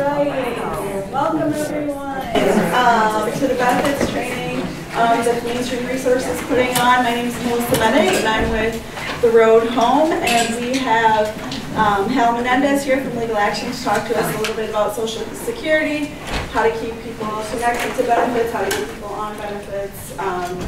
right, welcome everyone um, to the benefits training um, that Resources is putting on. My name is Melissa Mennig and I'm with The Road Home and we have um, Hal Menendez here from Legal Action to talk to us a little bit about Social Security, how to keep people connected to benefits, how to get people on benefits, um,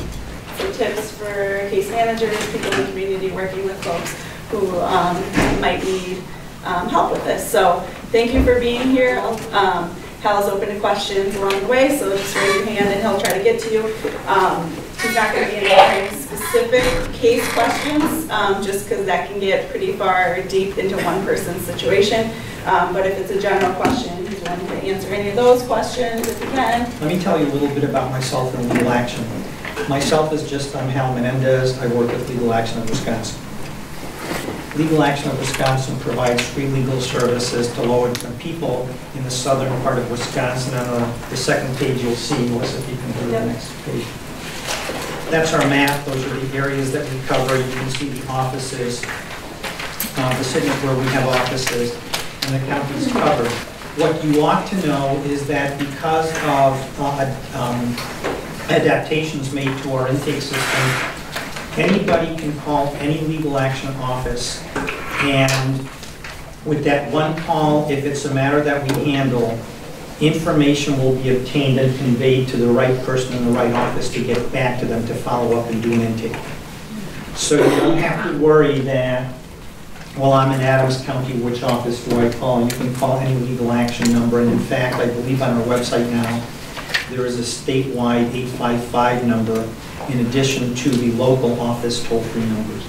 some tips for case managers, people in the community working with folks who um, might need um, help with this. So thank you for being here. Um, Hal's open to questions along the way, so just raise your hand and he'll try to get to you. Um, he's not going to be answering specific case questions, um, just because that can get pretty far deep into one person's situation. Um, but if it's a general question, he's willing to answer any of those questions if he can. Let me tell you a little bit about myself and legal action. Myself is just, I'm Hal Menendez. I work with Legal Action of Wisconsin. Legal Action of Wisconsin provides free legal services to low-income people in the southern part of Wisconsin. On the, the second page you'll see, Melissa, if you can go to the next page. That's our map. Those are the areas that we cover. You can see the offices, uh, the cities where we have offices, and the counties covered. What you ought to know is that because of uh, um, adaptations made to our intake system, anybody can call any legal action office, and with that one call, if it's a matter that we handle, information will be obtained and conveyed to the right person in the right office to get back to them to follow up and do an intake. So you don't have to worry that, well, I'm in Adams County, which office do I call? You can call any legal action number, and in fact, I believe on our website now, there is a statewide 855 number in addition to the local office toll-free numbers.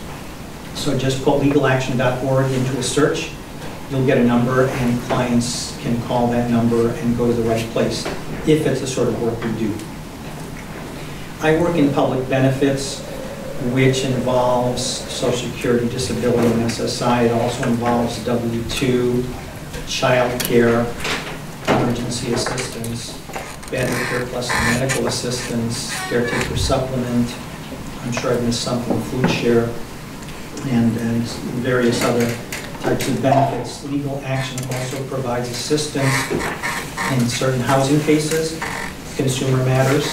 So just put legalaction.org into a search, you'll get a number, and clients can call that number and go to the right place, if it's the sort of work we do. I work in public benefits, which involves Social Security, disability, and SSI. It also involves W-2, child care, emergency assistance, family care plus medical assistance, caretaker supplement, I'm sure I've missed something, food share, and, and various other types of benefits. Legal action also provides assistance in certain housing cases, consumer matters,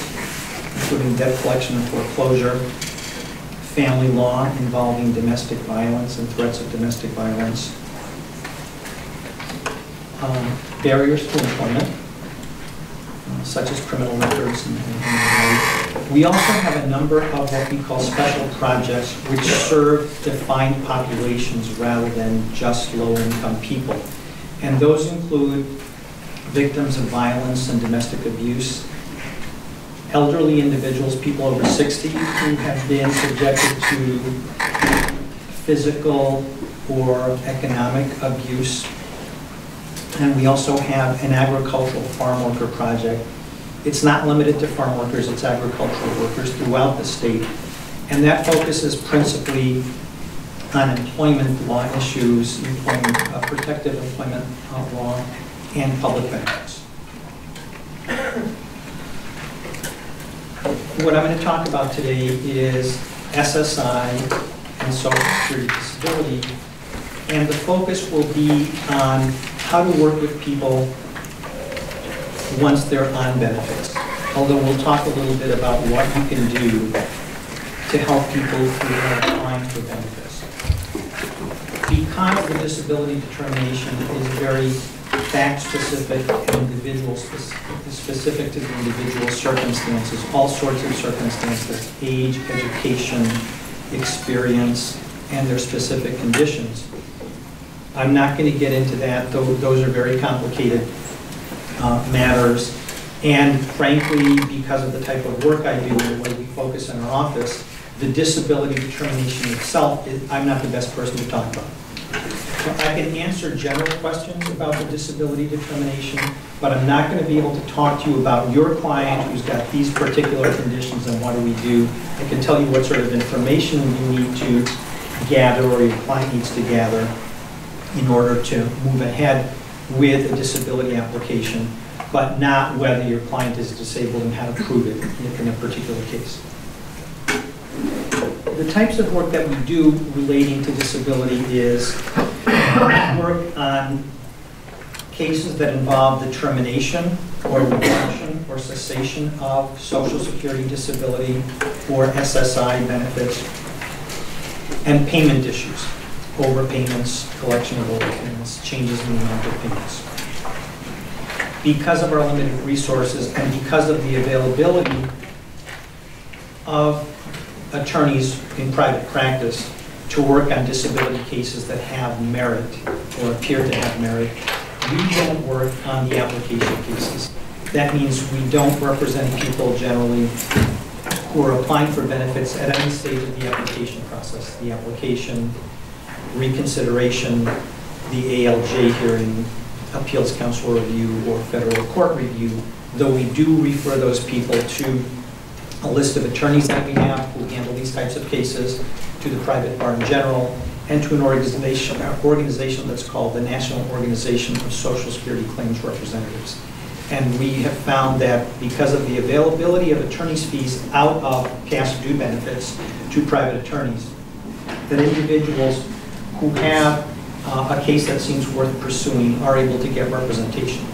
including debt collection and foreclosure, family law involving domestic violence and threats of domestic violence, um, barriers to employment, such as criminal records and and-. We also have a number of what we call special projects which serve defined populations rather than just low-income people. And those include victims of violence and domestic abuse, elderly individuals, people over 60 who have been subjected to physical or economic abuse. And we also have an agricultural farm worker project. It's not limited to farm workers, it's agricultural workers throughout the state. And that focuses principally on employment law issues, employment, uh, protective employment uh, law, and public benefits. What I'm going to talk about today is SSI and social security disability. And the focus will be on how to work with people once they're on benefits. Although we'll talk a little bit about what you can do to help people who are applying for benefits. Because the disability determination is very fact-specific and individual specific to the individual circumstances, all sorts of circumstances, age, education, experience, and their specific conditions. I'm not going to get into that, those are very complicated uh, matters. And frankly, because of the type of work I do and the way we focus in our office, the disability determination itself, is- I'm not the best person to talk about. So I can answer general questions about the disability determination, but I'm not going to be able to talk to you about your client who's got these particular conditions and what do we do. I can tell you what sort of information you need to gather or your client needs to gather in order to move ahead with a disability application, but not whether your client is disabled and how to prove it in- a particular case. The types of work that we do relating to disability is work on cases that involve the termination or reduction or cessation of Social Security disability or SSI benefits, and payment issues, overpayments, collection of overpayments, changes in the amount of payments. Because of our limited resources and because of the availability of attorneys in private practice to work on disability cases that have merit or appear to have merit, we don't work on the application cases. That means we don't represent people generally who are applying for benefits at any stage of the application process, the application, reconsideration, the ALJ hearing, appeals council review, or federal court review, though we do refer those people to a list of attorneys that we have who handle these types of cases, to the private bar in general, and to an organization, an organization that's called the National Organization of Social Security Claims Representatives. And we have found that because of the availability of attorney's fees out of past due benefits to private attorneys, that individuals who have uh, a case that seems worth pursuing are able to get representation.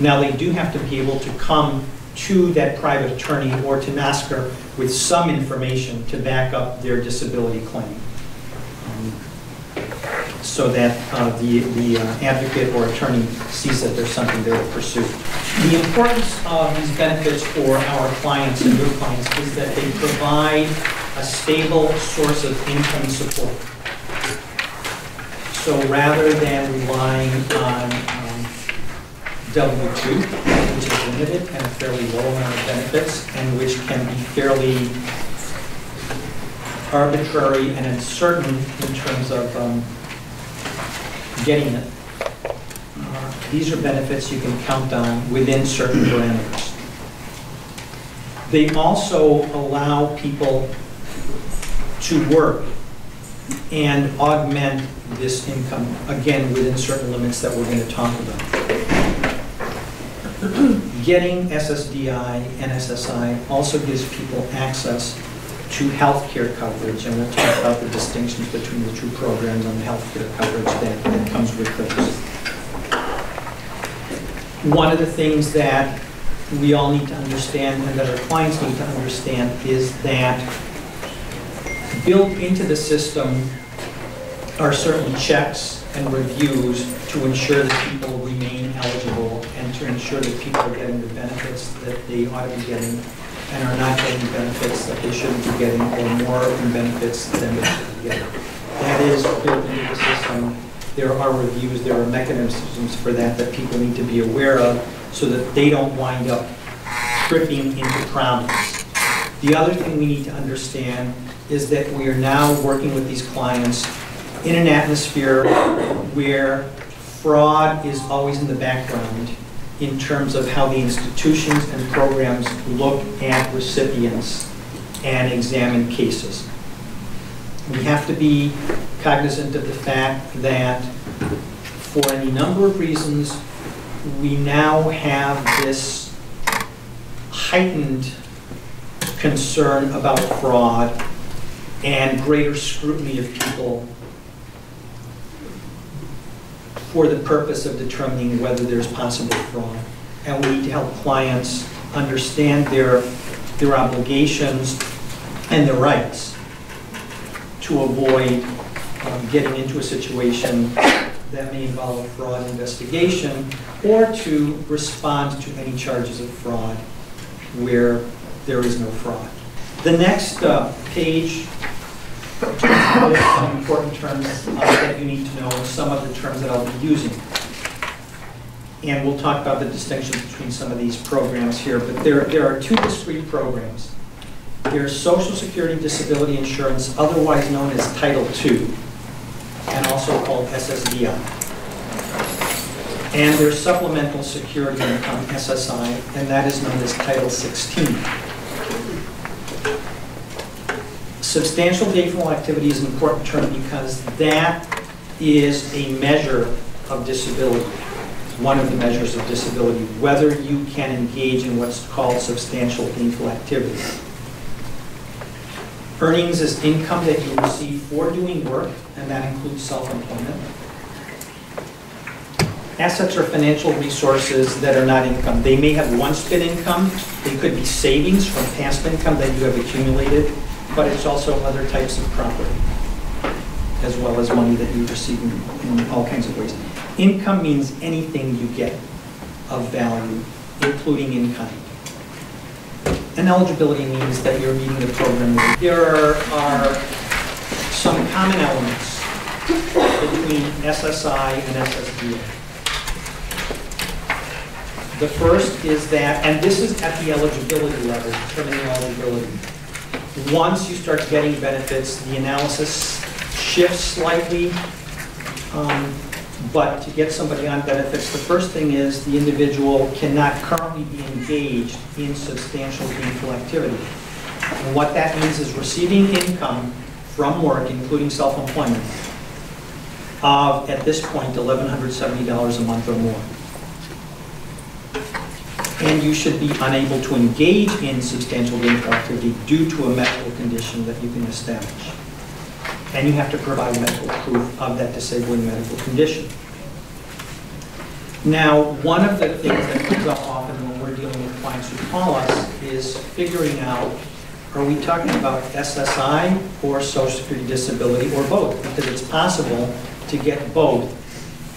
Now, they do have to be able to come to that private attorney or to NOSSCR with some information to back up their disability claim. Um, So that uh, the the uh, advocate or attorney sees that there's something there to pursue. The importance of these benefits for our clients and new clients is that they provide a stable source of income support. So rather than relying on um, W-2, which is limited and a fairly low amount of benefits, and which can be fairly arbitrary and uncertain in terms of um, getting it. Uh, These are benefits you can count on within certain parameters. They also allow people to work and augment this income, again, within certain limits that we're going to talk about. Getting SSDI and SSI also gives people access to health care coverage, and we'll talk about the distinctions between the two programs and the health care coverage that that comes with those. One of the things that we all need to understand and that our clients need to understand is that built into the system are certain checks and reviews to ensure that people remain eligible and to ensure that people are getting the benefits that they ought to be getting and are not getting benefits that they shouldn't be getting or more benefits than they should be getting. That is built into the system. There are reviews, there are mechanisms for that that people need to be aware of so that they don't wind up tripping into problems. The other thing we need to understand is that we are now working with these clients in an atmosphere where fraud is always in the background in terms of how the institutions and programs look at recipients and examine cases. We have to be cognizant of the fact that for any number of reasons, we now have this heightened concern about fraud and greater scrutiny of people for the purpose of determining whether there's possible fraud. And we need to help clients understand their, their obligations and their rights to avoid um, getting into a situation that may involve a fraud investigation or to respond to any charges of fraud where there is no fraud. The next uh, page some important terms uh, that you need to know, some of the terms that I'll be using. And we'll talk about the distinctions between some of these programs here, but there, there are two discrete programs. There's Social Security Disability Insurance, otherwise known as Title II, and also called SSDI. And there's Supplemental Security Income, SSI, and that is known as Title 16. Substantial gainful activity is an important term because that is a measure of disability, one of the measures of disability, whether you can engage in what's called substantial gainful activity. Earnings is income that you receive for doing work, and that includes self-employment. Assets are financial resources that are not income. They may have once been income, they could be savings from past income that you have accumulated, but it's also other types of property, as well as money that you receive in in all kinds of ways. Income means anything you get of value, including in kind. And eligibility means that you're meeting the program. There are are some common elements between SSI and SSDI. The first is that, and this is at the eligibility level, determining eligibility. Once you start getting benefits, the analysis shifts slightly. um, But to get somebody on benefits, the first thing is the individual cannot currently be engaged in substantial gainful activity. And what that means is receiving income from work, including self-employment, of, at this point, $1,170 a month or more. And you should be unable to engage in substantial gainful activity due to a medical condition that you can establish. And you have to provide medical proof of that disabling medical condition. Now, one of the things that comes up often when we're dealing with clients who call us is figuring out, are we talking about SSI or social security disability or both? Because it's possible to get both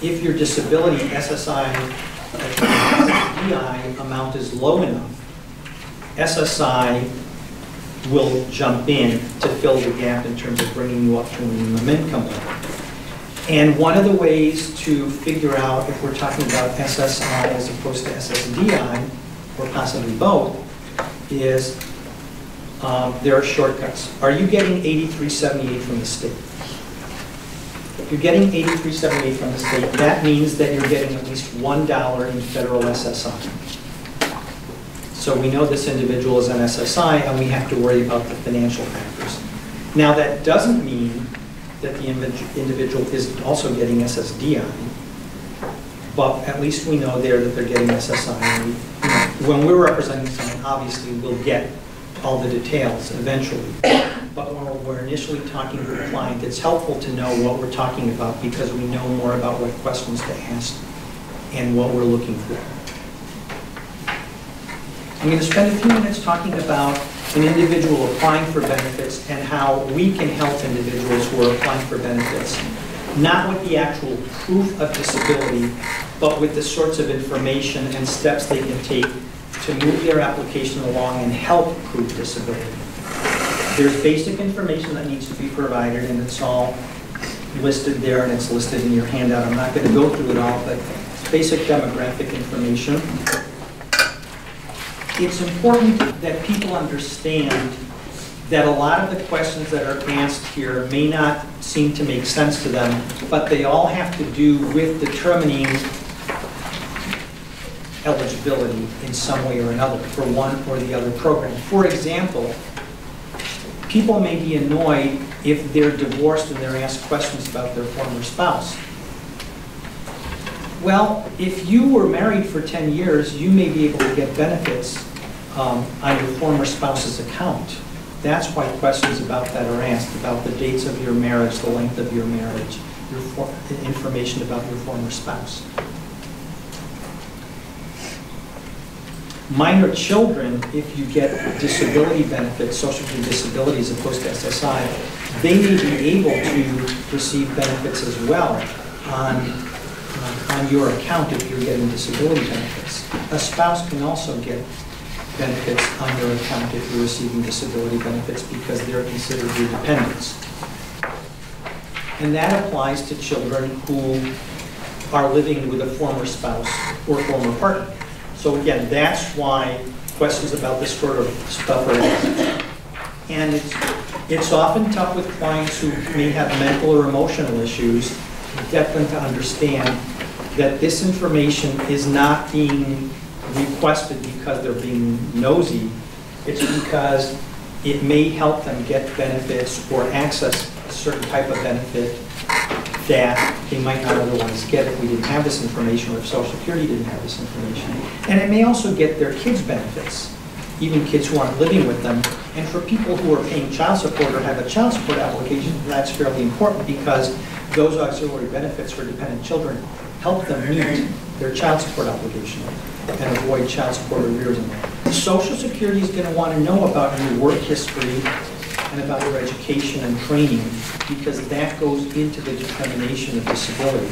if your disability SSI, SSDI amount is low enough. SSI will jump in to fill the gap in terms of bringing you up to a minimum income level. And one of the ways to figure out if we're talking about SSI as opposed to SSDI, or possibly both, is um, there are shortcuts. Are you getting 8378 from the state? You're getting 8378 from the state, that means that you're getting at least $1 in federal SSI. So we know this individual is an SSI, and we have to worry about the financial factors. Now, that doesn't mean that the individual is also getting SSDI, but at least we know there that they're getting SSI. And we- you know, When we're representing someone, obviously, we'll get all the details eventually. But when we're initially talking to the client, it's helpful to know what we're talking about because we know more about what questions to ask and what we're looking for. I'm going to spend a few minutes talking about an individual applying for benefits and how we can help individuals who are applying for benefits, not with the actual proof of disability, but with the sorts of information and steps they can take to move their application along and help prove disability. There's basic information that needs to be provided, and it's all listed there, and it's listed in your handout. I'm not going to go through it all, but basic demographic information. It's important that people understand that a lot of the questions that are asked here may not seem to make sense to them, but they all have to do with determining eligibility in some way or another for one or the other program. For example, people may be annoyed if they're divorced and they're asked questions about their former spouse. Well, if you were married for 10 years, you may be able to get benefits um, on your former spouse's account. That's why questions about that are asked, about the dates of your marriage, the length of your marriage, your for- information about your former spouse. Minor children, if you get disability benefits, social security disability as opposed to SSI, they may be able to receive benefits as well on, uh, on your account if you're getting disability benefits. A spouse can also get benefits on your account if you're receiving disability benefits because they're considered your dependents. And that applies to children who are living with a former spouse or former partner. So again, that's why questions about this sort of stuff are. And it's, it's often tough with clients who may have mental or emotional issues, to get them to understand that this information is not being requested because they're being nosy. It's because it may help them get benefits or access a certain type of benefit that they might not otherwise get if we didn't have this information or if Social Security didn't have this information. And it may also get their kids benefits, even kids who aren't living with them. And for people who are paying child support or have a child support application, that's fairly important because those auxiliary benefits for dependent children help them meet their child support obligation and avoid child support arrears. Social Security is going to want to know about your work history and about your education and training, because that goes into the determination of disability.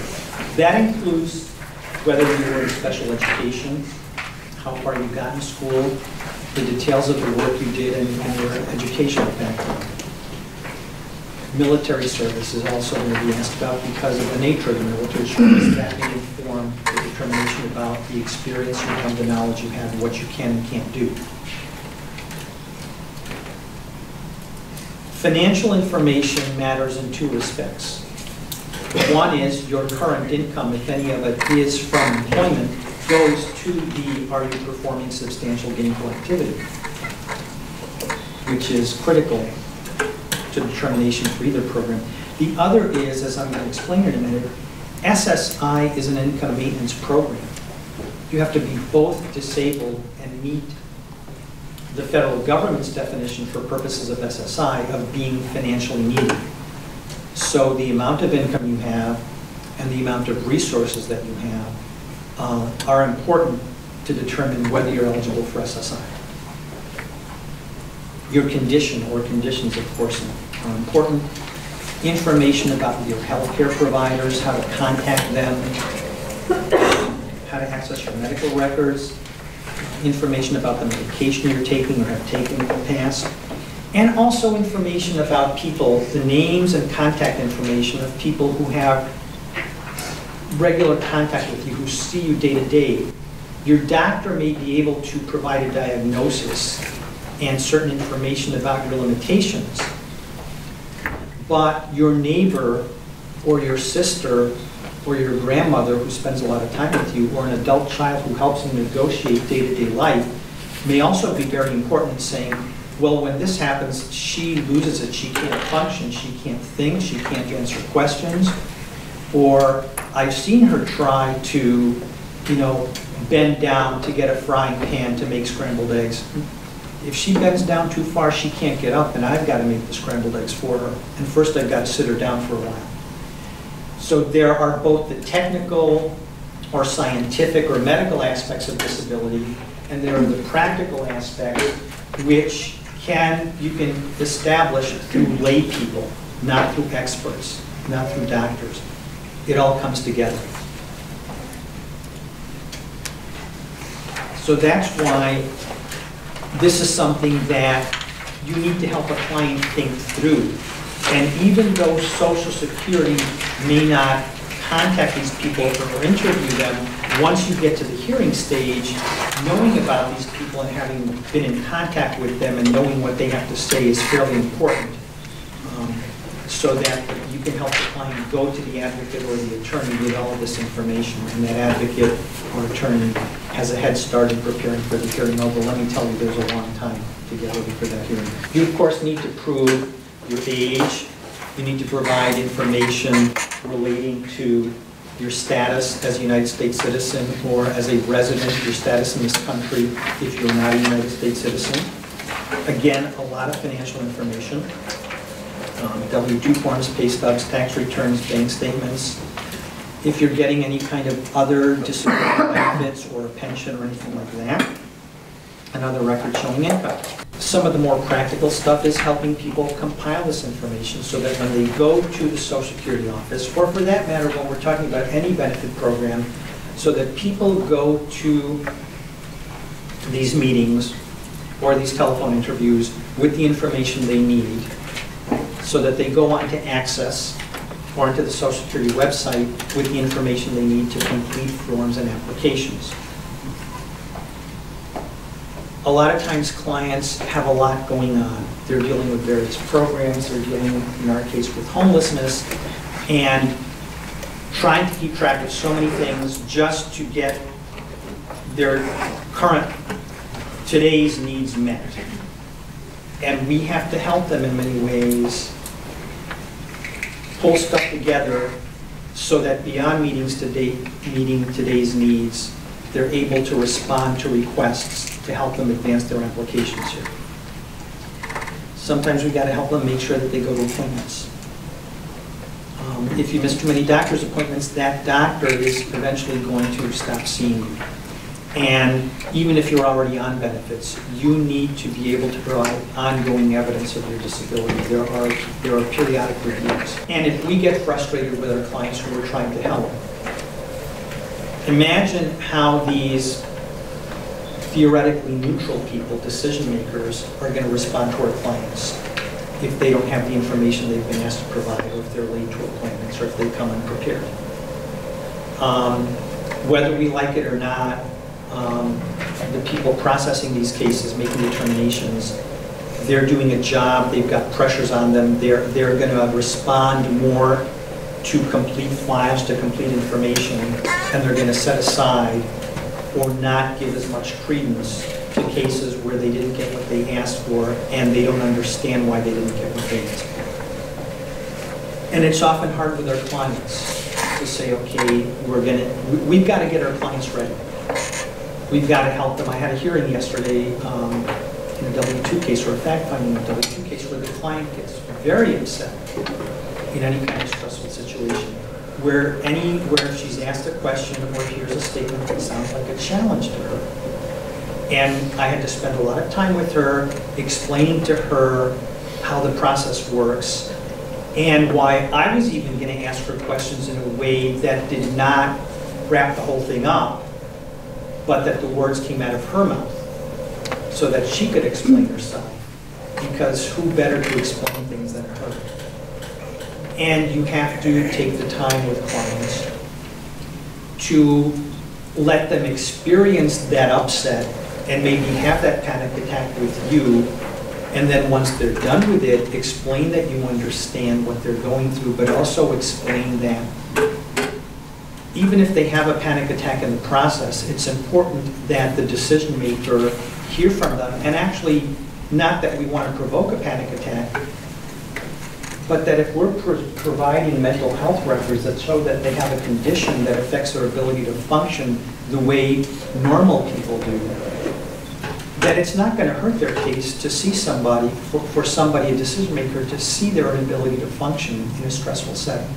That includes whether you were in special education, how far you got in school, the details of the work you did, and and your educational background. Military service is also going to be asked about because of the nature of the military service. That may inform the determination about the experience you have, the knowledge you have, and what you can and can't do. Financial information matters in two respects. One is your current income, if any of it is from employment, goes to the are you performing substantial gainful activity, which is critical to determination for either program. The other is, as I'm going to explain in a minute, SSI is an income maintenance program. You have to be both disabled and meet the federal government's definition for purposes of SSI of being financially needy. So the amount of income you have and the amount of resources that you have uh, are important to determine whether you're eligible for SSI. Your condition or conditions, of course, are important. Information about your healthcare providers, how to contact them, how to access your medical records, information about the medication you're taking or have taken in the past, and also information about people, the names and contact information of people who have regular contact with you, who see you day to day. Your doctor may be able to provide a diagnosis and certain information about your limitations, but your neighbor or your sister or your grandmother who spends a lot of time with you, or an adult child who helps you negotiate day-to-day life, may also be very important in saying, well, when this happens, she loses it, she can't function, she can't think, she can't answer questions, or I've seen her try to, you know, bend down to get a frying pan to make scrambled eggs. If she bends down too far, she can't get up, and I've got to make the scrambled eggs for her. And first, I've got to sit her down for a while. So there are both the technical or scientific or medical aspects of disability, and there are the practical aspects which can, you can establish through lay people, not through experts, not through doctors. It all comes together. So that's why this is something that you need to help a client think through. And even though Social Security may not contact these people or interview them, once you get to the hearing stage, knowing about these people and having been in contact with them and knowing what they have to say is fairly important. um, So that you can help the client go to the advocate or the attorney with all of this information. And that advocate or attorney has a head start in preparing for the hearing, although let me tell you, there's a long time to get ready for that hearing. You, of course, need to prove your age. You need to provide information relating to your status as a United States citizen or as a resident, your status in this country if you're not a United States citizen. Again, a lot of financial information. Um, W-2 forms, pay stubs, tax returns, bank statements. If you're getting any kind of other disability benefits or a pension or anything like that. Another record showing income. Some of the more practical stuff is helping people compile this information so that when they go to the Social Security office, or for that matter, when we're talking about any benefit program, so that people go to these meetings or these telephone interviews with the information they need, so that they go on to Access or into the Social Security website with the information they need to complete forms and applications. A lot of times, clients have a lot going on. They're dealing with various programs, they're dealing, in our case, with homelessness, and trying to keep track of so many things just to get their current, today's needs met. And we have to help them in many ways pull stuff together so that beyond meetings today, meeting today's needs, they're able to respond to requests to help them advance their applications here. Sometimes we gotta help them make sure that they go to appointments. Um, If you miss too many doctor's appointments, that doctor is eventually going to stop seeing you. And even if you're already on benefits, you need to be able to provide ongoing evidence of your disability. There are, there are periodic reviews. And if we get frustrated with our clients who we're trying to help, imagine how these theoretically neutral people, decision makers, are going to respond to our clients if they don't have the information they've been asked to provide, or if they're late to appointments, or if they come unprepared. Um, Whether we like it or not, um, the people processing these cases, making determinations, they're doing a job, they've got pressures on them, they're, they're going to respond more to complete files, to complete information, and they're going to set aside or not give as much credence to cases where they didn't get what they asked for and they don't understand why they didn't get what they asked for. And it's often hard with our clients to say, okay, we're gonna, we- we've got to get our clients ready. We've got to help them. I had a hearing yesterday um, in a W-2 case or a fact-finding W-2 case where the client gets very upset in any kind of stressful situation, where any, where she's asked a question or hears a statement that sounds like a challenge to her. And I had to spend a lot of time with her, explaining to her how the process works, and why I was even going to ask her questions in a way that did not wrap the whole thing up, but that the words came out of her mouth, so that she could explain herself. Because who better to explain things? And you have to take the time with clients to let them experience that upset and maybe have that panic attack with you. And then once they're done with it, explain that you understand what they're going through, but also explain that even if they have a panic attack in the process, it's important that the decision maker hear from them. And actually, not that we want to provoke a panic attack, but that if we're pro- providing mental health records that show that they have a condition that affects their ability to function the way normal people do, that it's not going to hurt their case to see somebody, for, for somebody, a decision maker, to see their inability to function in a stressful setting.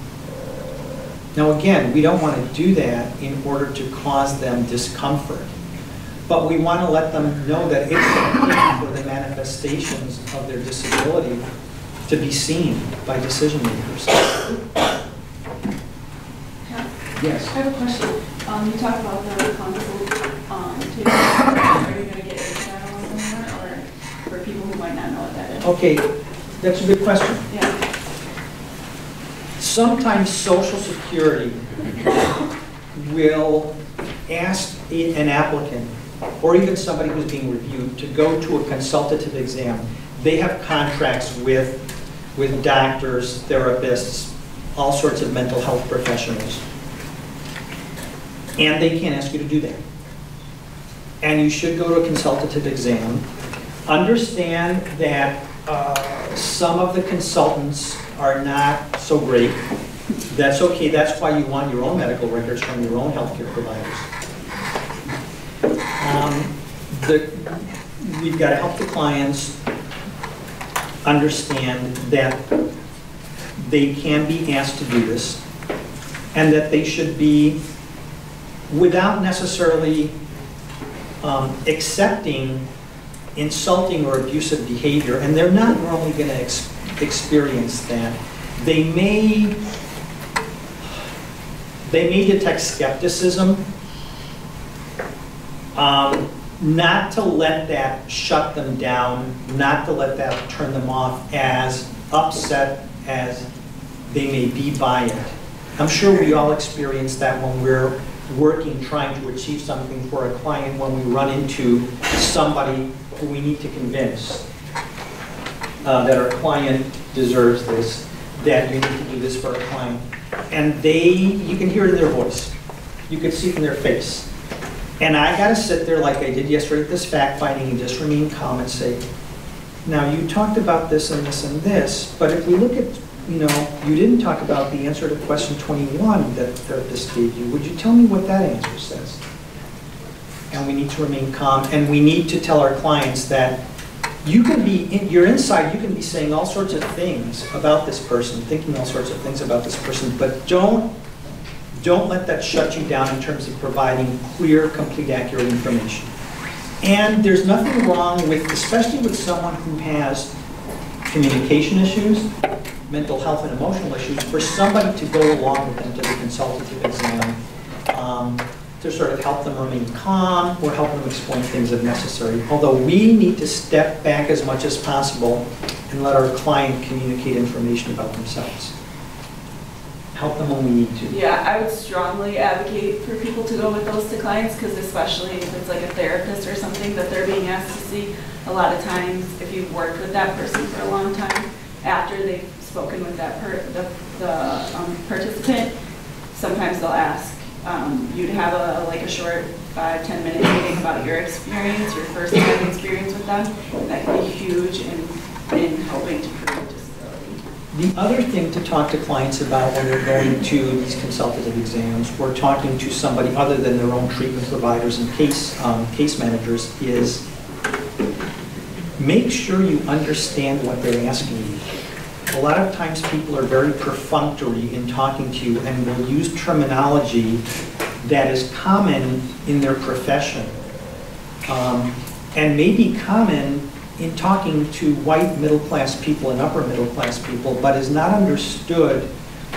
Now, again, we don't want to do that in order to cause them discomfort. But we want to let them know that it's for the manifestations of their disability to be seen by decision makers. Yes. I have a question. Um, you talked about the console, um, tape. Are you gonna get that on somewhere, or for people who might not know what that is? Okay, that's a good question. Yeah. Sometimes Social Security will ask an applicant, or even somebody who's being reviewed, to go to a consultative exam. They have contracts with, with doctors, therapists, all sorts of mental health professionals. And they can't ask you to do that. And you should go to a consultative exam. Understand that uh, some of the consultants are not so great. That's okay, that's why you want your own medical records from your own healthcare providers. Um, The, we've got to help the clients understand that they can be asked to do this, and that they should be, without necessarily um, accepting insulting or abusive behavior, and they're not normally going to experience that. They may, they may detect skepticism, um, not to let that shut them down, not to let that turn them off as upset as they may be by it. I'm sure we all experience that when we're working, trying to achieve something for a client, when we run into somebody who we need to convince uh, that our client deserves this, that you need to do this for our client. And they, you can hear it in their voice. You can see it in their face. And I gotta sit there like I did yesterday at this fact finding and just remain calm and say, now you talked about this and this and this, but if we look at, you know, you didn't talk about the answer to question 21 that the therapist gave you. Would you tell me what that answer says? And we need to remain calm, and we need to tell our clients that you can be, in- you're inside, you can be saying all sorts of things about this person, thinking all sorts of things about this person, but don't, don't let that shut you down in terms of providing clear, complete, accurate information. And there's nothing wrong with, especially with someone who has communication issues, mental health and emotional issues, for somebody to go along with them to the consultative exam, um, to sort of help them remain calm or help them explain things if necessary. Although we need to step back as much as possible and let our client communicate information about themselves. Help them when we need to. Yeah, I would strongly advocate for people to go with those to clients, because especially if it's like a therapist or something that they're being asked to see, a lot of times, if you've worked with that person for a long time, after they've spoken with that per, the, the um, participant, sometimes they'll ask, um, you to have a, like a short five, 10 minute meeting about your experience, your first time experience with them. That can be huge in, in helping to prove. The other thing to talk to clients about when they're going to these consultative exams or talking to somebody other than their own treatment providers and case, um, case managers is make sure you understand what they're asking you. A lot of times people are very perfunctory in talking to you and will use terminology that is common in their profession. Um, and may be common in talking to white middle-class people and upper middle-class people, but is not understood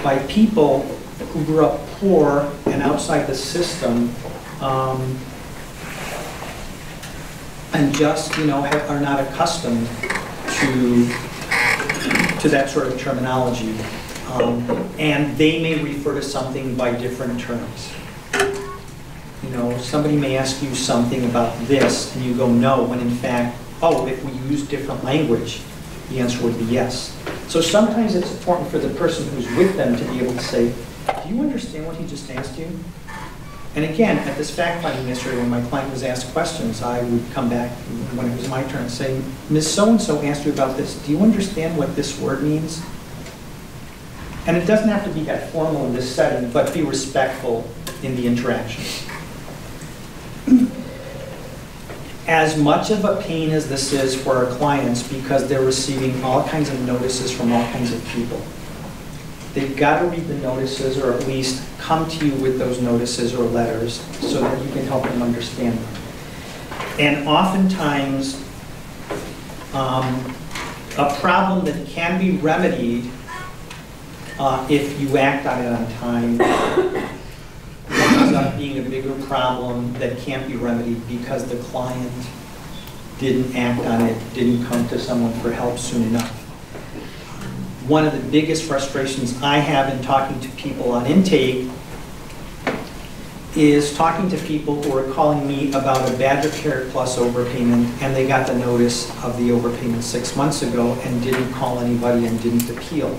by people who grew up poor and outside the system, um, and just, you know, have- are not accustomed to, to that sort of terminology. Um, And they may refer to something by different terms. You know, somebody may ask you something about this, and you go, no, when in fact, oh, if we use different language, the answer would be yes. So sometimes it's important for the person who's with them to be able to say, do you understand what he just asked you? And again, at this fact-finding yesterday, when my client was asked questions, I would come back when it was my turn and say, Ms. So-and-so asked you about this, do you understand what this word means? And it doesn't have to be that formal in this setting, but be respectful in the interaction. As much of a pain as this is for our clients, because they're receiving all kinds of notices from all kinds of people, they've got to read the notices, or at least come to you with those notices or letters, so that you can help them understand them. And oftentimes, um, a problem that can be remedied uh, if you act on it on time being a bigger problem that can't be remedied because the client didn't act on it, didn't come to someone for help soon enough. One of the biggest frustrations I have in talking to people on intake is talking to people who are calling me about a Badger Care Plus overpayment, and they got the notice of the overpayment six months ago and didn't call anybody and didn't appeal.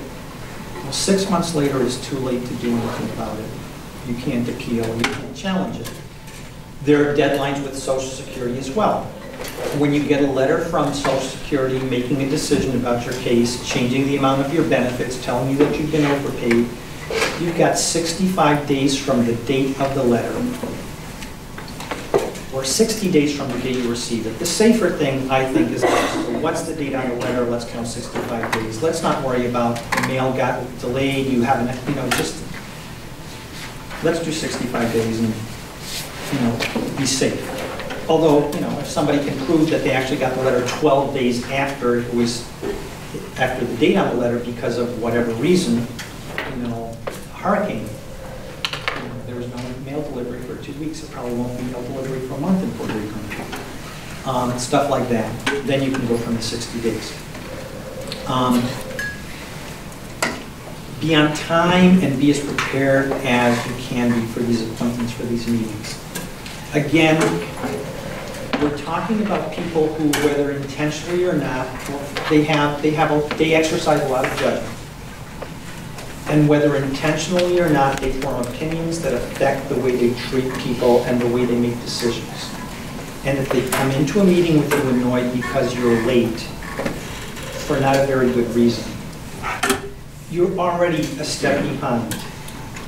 Well, six months later, it's too late to do anything about it. You can't appeal, you can't challenge it. There are deadlines with Social Security as well. When you get a letter from Social Security making a decision about your case, changing the amount of your benefits, telling you that you've been overpaid, you've got 65 days from the date of the letter, or 60 days from the day you receive it. The safer thing, I think, is what's the date on the letter, let's count 65 days. Let's not worry about the mail got delayed, you haven't, you know, just, let's do 65 days and, you know, be safe. Although, you know, if somebody can prove that they actually got the letter 12 days after it was, after the date on the letter because of whatever reason, you know, hurricane, you know, there was no mail delivery for two weeks, it probably won't be mail delivery for a month in Puerto Rico. Um, Stuff like that. Then you can go from the 60 days. Um, Be on time and be as prepared as you can be for these appointments, for these meetings. Again, we're talking about people who, whether intentionally or not, they have, they have, a- they exercise a lot of judgment. And whether intentionally or not, they form opinions that affect the way they treat people and the way they make decisions. And if they come into a meeting with you annoyed because you're late for not a very good reason, you're already a step behind,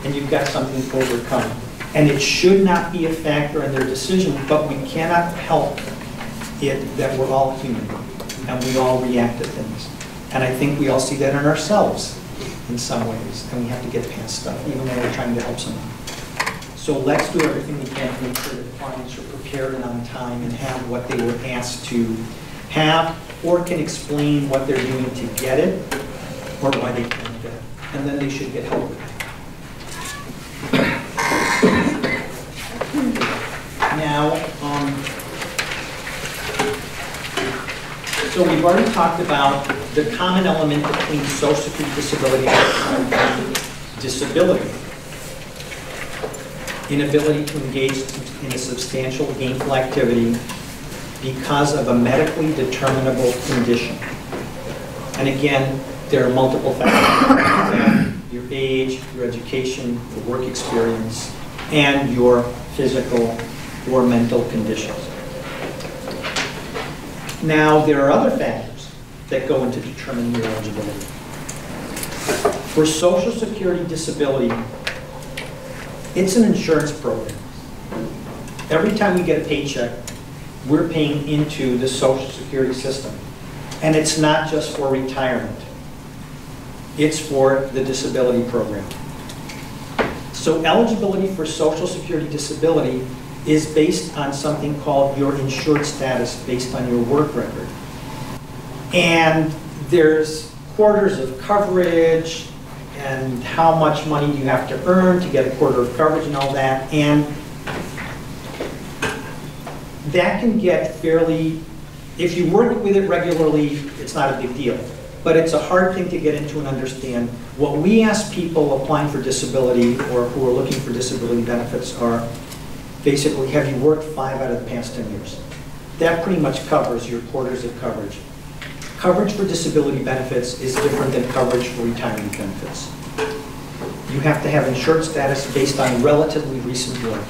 and you've got something to overcome. And it should not be a factor in their decision, but we cannot help it that we're all human. and we all react to things. And I think we all see that in ourselves in some ways, and we have to get past stuff, even when we're trying to help someone. So let's do everything we can to make sure that clients are prepared and on time and have what they were asked to have, or can explain what they're doing to get it, or why they can't. And then they should get help. Now, um, so we've already talked about the common element between social security disability and disability. Inability to engage in a substantial gainful activity because of a medically determinable condition. And again, there are multiple factors. Your age, your education, your work experience, and your physical or mental conditions. Now, there are other factors that go into determining your eligibility. For Social Security disability, it's an insurance program. Every time we get a paycheck, we're paying into the Social Security system. And it's not just for retirement. It's for the disability program. So eligibility for Social Security disability is based on something called your insured status, based on your work record. And there's quarters of coverage, and how much money do you have to earn to get a quarter of coverage and all that. And that can get fairly, if you work with it regularly, it's not a big deal. But it's a hard thing to get into and understand. What we ask people applying for disability or who are looking for disability benefits are basically, have you worked five out of the past 10 years? That pretty much covers your quarters of coverage. Coverage for disability benefits is different than coverage for retirement benefits. You have to have insured status based on relatively recent work.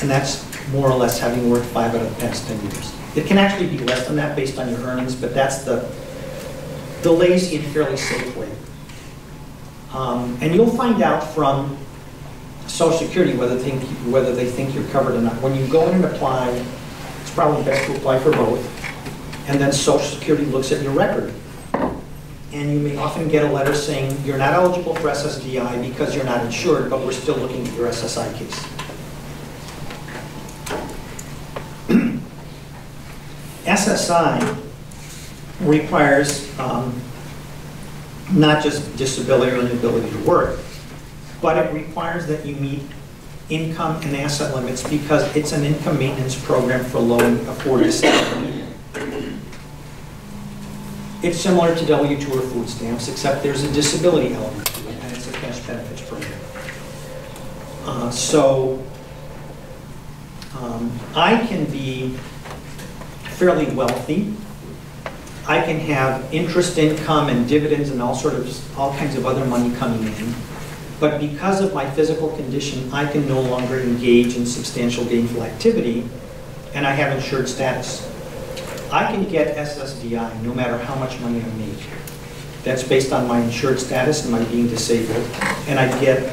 And that's more or less having worked five out of the past 10 years. It can actually be less than that based on your earnings, but that's the, lazy and fairly safe way. Um, and you'll find out from Social Security whether think, whether they think you're covered or not. When you go in and apply, it's probably best to apply for both. And then Social Security looks at your record. And you may often get a letter saying, you're not eligible for SSDI because you're not insured, but we're still looking at your SSI case. SSI requires um, not just disability or inability to work, but it requires that you meet income and asset limits because it's an income maintenance program for low and afford. It's similar to W-2 or food stamps, except there's a disability element to it, and it's a cash benefits program. Uh, So um, I can be fairly wealthy. I can have interest income and dividends and all sort of, all kinds of other money coming in. But because of my physical condition, I can no longer engage in substantial gainful activity, and I have insured status. I can get SSDI no matter how much money I make. That's based on my insured status and my being disabled, and I get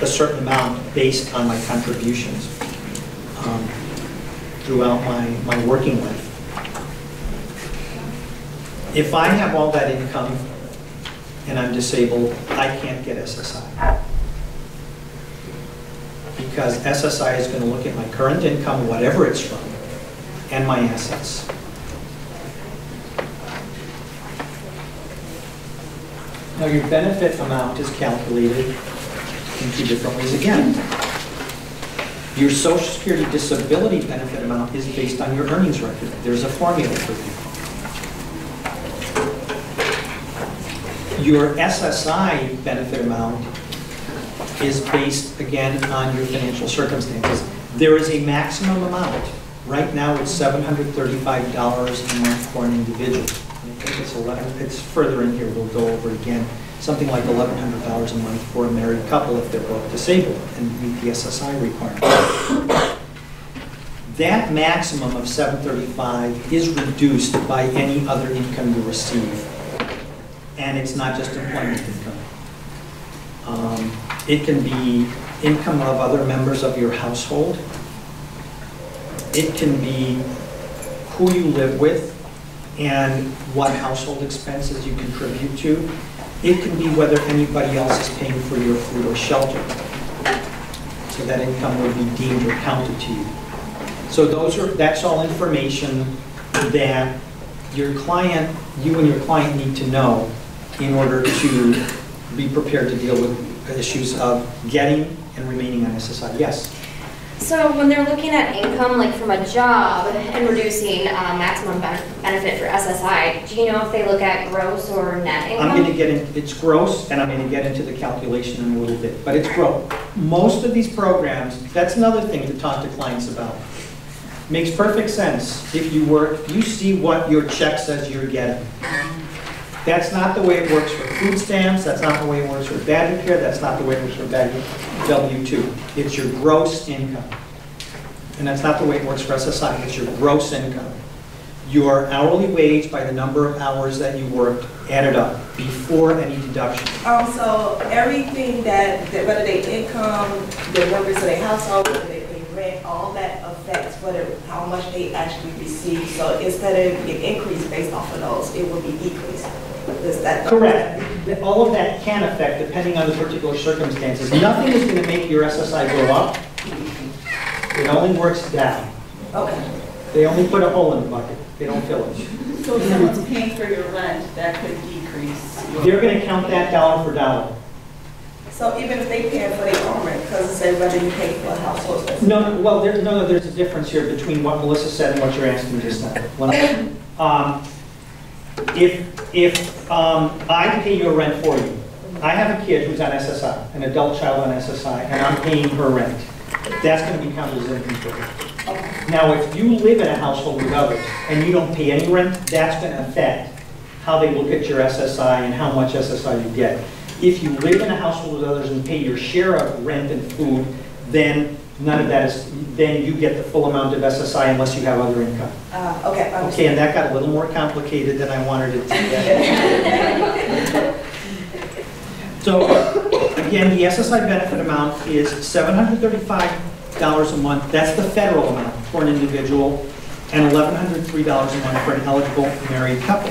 a certain amount based on my contributions um, throughout my, my working life. If I have all that income and I'm disabled, I can't get SSI. Because SSI is going to look at my current income, whatever it's from, and my assets. Now, your benefit amount is calculated in two different ways again. Your Social Security disability benefit amount is based on your earnings record. There's a formula for that. Your SSI benefit amount is based, again, on your financial circumstances. There is a maximum amount. Right now, it's $735 a month for an individual. I think it's 11, it's further in here, we'll go over again. Something like $1,100 a month for a married couple if they're both disabled and meet the SSI requirement. That maximum of 735 is reduced by any other income you receive. And it's not just employment income. Um, It can be income of other members of your household. It can be who you live with, and what household expenses you contribute to. It can be whether anybody else is paying for your food or shelter. So that income would be deemed or counted to you. So those are, that's all information that your client, you and your client need to know in order to be prepared to deal with issues of getting and remaining on SSI. Yes? So when they're looking at income, like from a job and reducing uh, maximum ben- benefit for SSI, do you know if they look at gross or net income? I'm going to get in, it's gross, and I'm going to get into the calculation in a little bit, but it's gross. Most of these programs, that's another thing to talk to clients about. Makes perfect sense. If you work, you see what your check says you're getting. That's not the way it works for food stamps, that's not the way it works for Badger Care, that's not the way it works for Badger W-2. It's your gross income. And that's not the way it works for SSI, it's your gross income. Your hourly wage by the number of hours that you worked added up before any deduction. Um, so everything that, that whether they income, the members of their household, whether they pay rent, all that affects whether, how much they actually receive. So instead of an increase based off of those, it will be decreased. Is that? Correct. All of that can affect depending on the particular circumstances. Nothing is going to make your SSI go up. It only works down. Okay. They only put a hole in the bucket. They don't fill it. So if someone's paying for your rent, that could decrease. your- They're going to count that dollar for dollar. So even if they pay for their own rent, because it says whether you pay for a household. No, no, well, there's, no, no, there's a difference here between what Melissa said and what you're asking me just now. Um, If, if um, I pay your rent for you, I have a kid who's on SSI, an adult child on SSI, and I'm paying her rent. That's going to be counted as income for her. Now, if you live in a household with others and you don't pay any rent, that's going to affect how they look at your SSI and how much SSI you get. If you live in a household with others and pay your share of rent and food, then none of that is, then you get the full amount of SSI unless you have other income. Uh, okay, I Okay, and understand. that got a little more complicated than I wanted it to get. So, again, the SSI benefit amount is $735 a month. That's the federal amount for an individual, and $1,103 a month for an eligible married couple.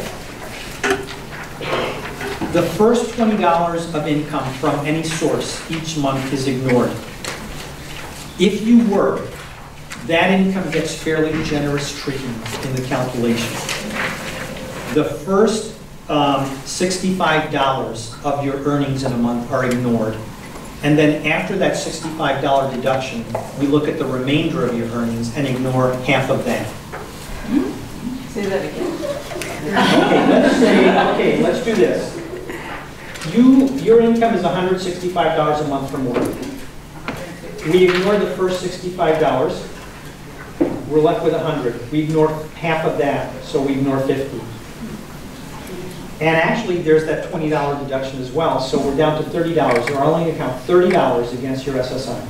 The first $20 of income from any source each month is ignored. If you work, that income gets fairly generous treatment in the calculation. The first um, $65 of your earnings in a month are ignored. And then after that $65 deduction, we look at the remainder of your earnings and ignore half of that. Say that again. Okay, let's say, okay, let's do this. You, your income is $165 a month from work. We ignore the first $65. We're left with 100. We ignore half of that, so we ignore 50. And actually, there's that $20 deduction as well, so we're down to $30. We're only going to count $30 against your SSI.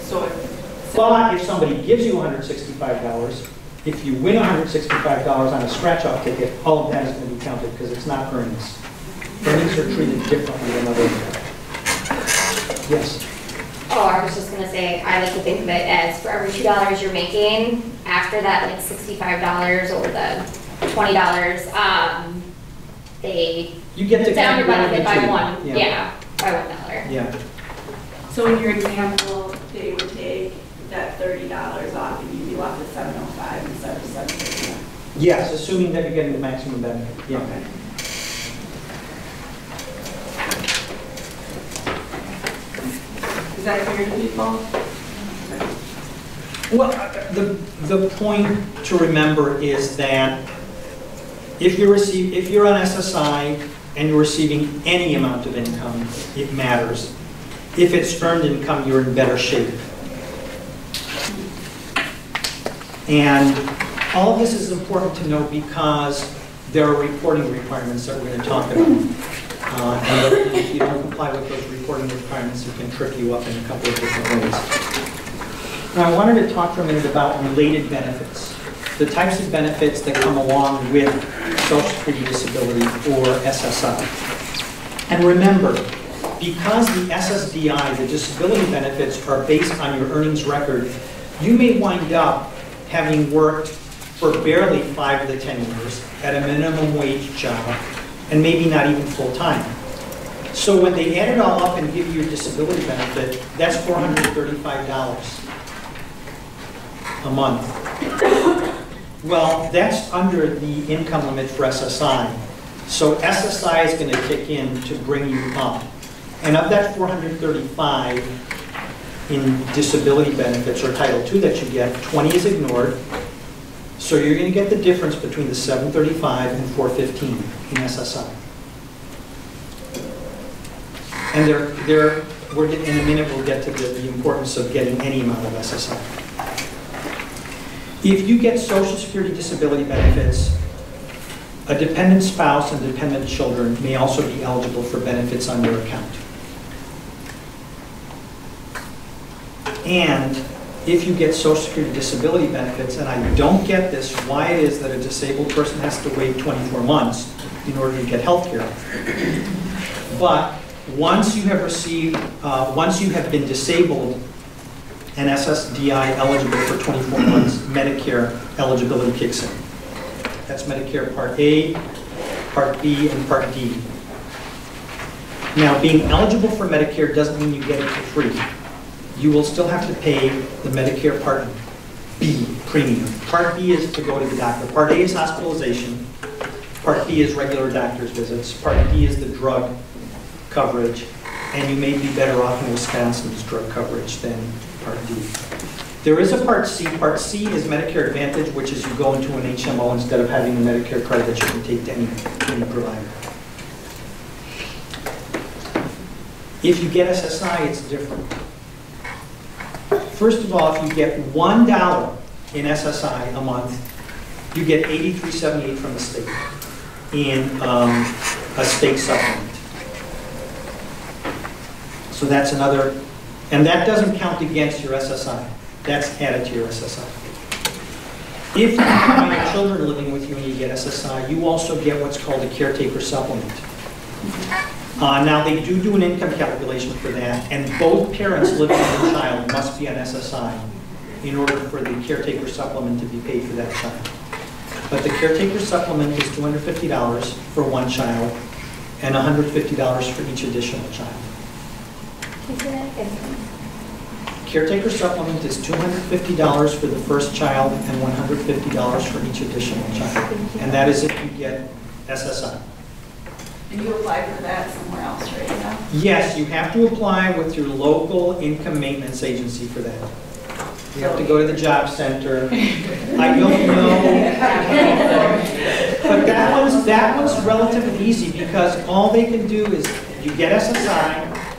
So if. But if somebody gives you $165, if you win $165 on a scratch-off ticket, all of that is going to be counted because it's not earnings. Earnings are treated differently than other. Yes? Oh, I was just gonna say, I like to think of it as for every two dollars you're making, after that, like sixty-five dollars or the twenty dollars, um, they You get to. down your count benefit by two. one, yeah, by one dollar. Yeah. So in your example, they would take that thirty dollars off and you'd be left with seven oh five instead of seven thirty. Yes, assuming that you're getting the maximum benefit, yeah. Is that clear to people? Well, uh, the, the point to remember is that if you receive, if you're on SSI and you're receiving any amount of income, it matters. If it's earned income, you're in better shape. And all this is important to know because there are reporting requirements that we're going to talk about. Uh, And if you don't comply with those reporting requirements, it can trip you up in a couple of different ways. Now, I wanted to talk for a minute about related benefits, the types of benefits that come along with Social Security Disability or SSI. And remember, because the SSDI, the disability benefits, are based on your earnings record, you may wind up having worked for barely five of the 10 years at a minimum wage job and maybe not even full-time. So when they add it all up and give you your disability benefit, that's $435 a month. Well, that's under the income limit for SSI. So SSI is going to kick in to bring you up. And of that 435 in disability benefits or Title II that you get, 20 is ignored. So you're going to get the difference between the 735 and 415 in SSI. And there, there, we're, in a minute, we'll get to the, the importance of getting any amount of SSI. If you get Social Security disability benefits, a dependent spouse and dependent children may also be eligible for benefits on your account. And if you get Social Security disability benefits, and I don't get this, why it is that a disabled person has to wait 24 months in order to get health care. But once you have received, uh, once you have been disabled and SSDI eligible for 24 months, Medicare eligibility kicks in. That's Medicare Part A, Part B, and Part D. Now, being eligible for Medicare doesn't mean you get it for free. You will still have to pay the Medicare Part B premium. Part B is to go to the doctor. Part A is hospitalization. Part B is regular doctor's visits. Part D is the drug coverage. And you may be better off in Wisconsin's drug coverage than Part D. There is a Part C. Part C is Medicare Advantage, which is you go into an HMO instead of having a Medicare card that you can take to any, any provider. If you get SSI, it's different. First of all, if you get one dollar in SSI a month, you get eighty-three seventy-eight from the state in um, a state supplement. So that's another, and that doesn't count against your SSI. That's added to your SSI. If you have children living with you and you get SSI, you also get what's called a caretaker supplement. Uh, Now, they do do an income calculation for that, and both parents living with the child must be on SSI in order for the caretaker supplement to be paid for that child. But the caretaker supplement is $250 for one child and $150 for each additional child. Can you say that again? Caretaker supplement is $250 for the first child and $150 for each additional child. And that is if you get SSI. And you apply for that somewhere else right now? Yes, you have to apply with your local income maintenance agency for that. You have to go to the job center. I don't know. But that one's, that one's relatively easy because all they can do is, you get SSI,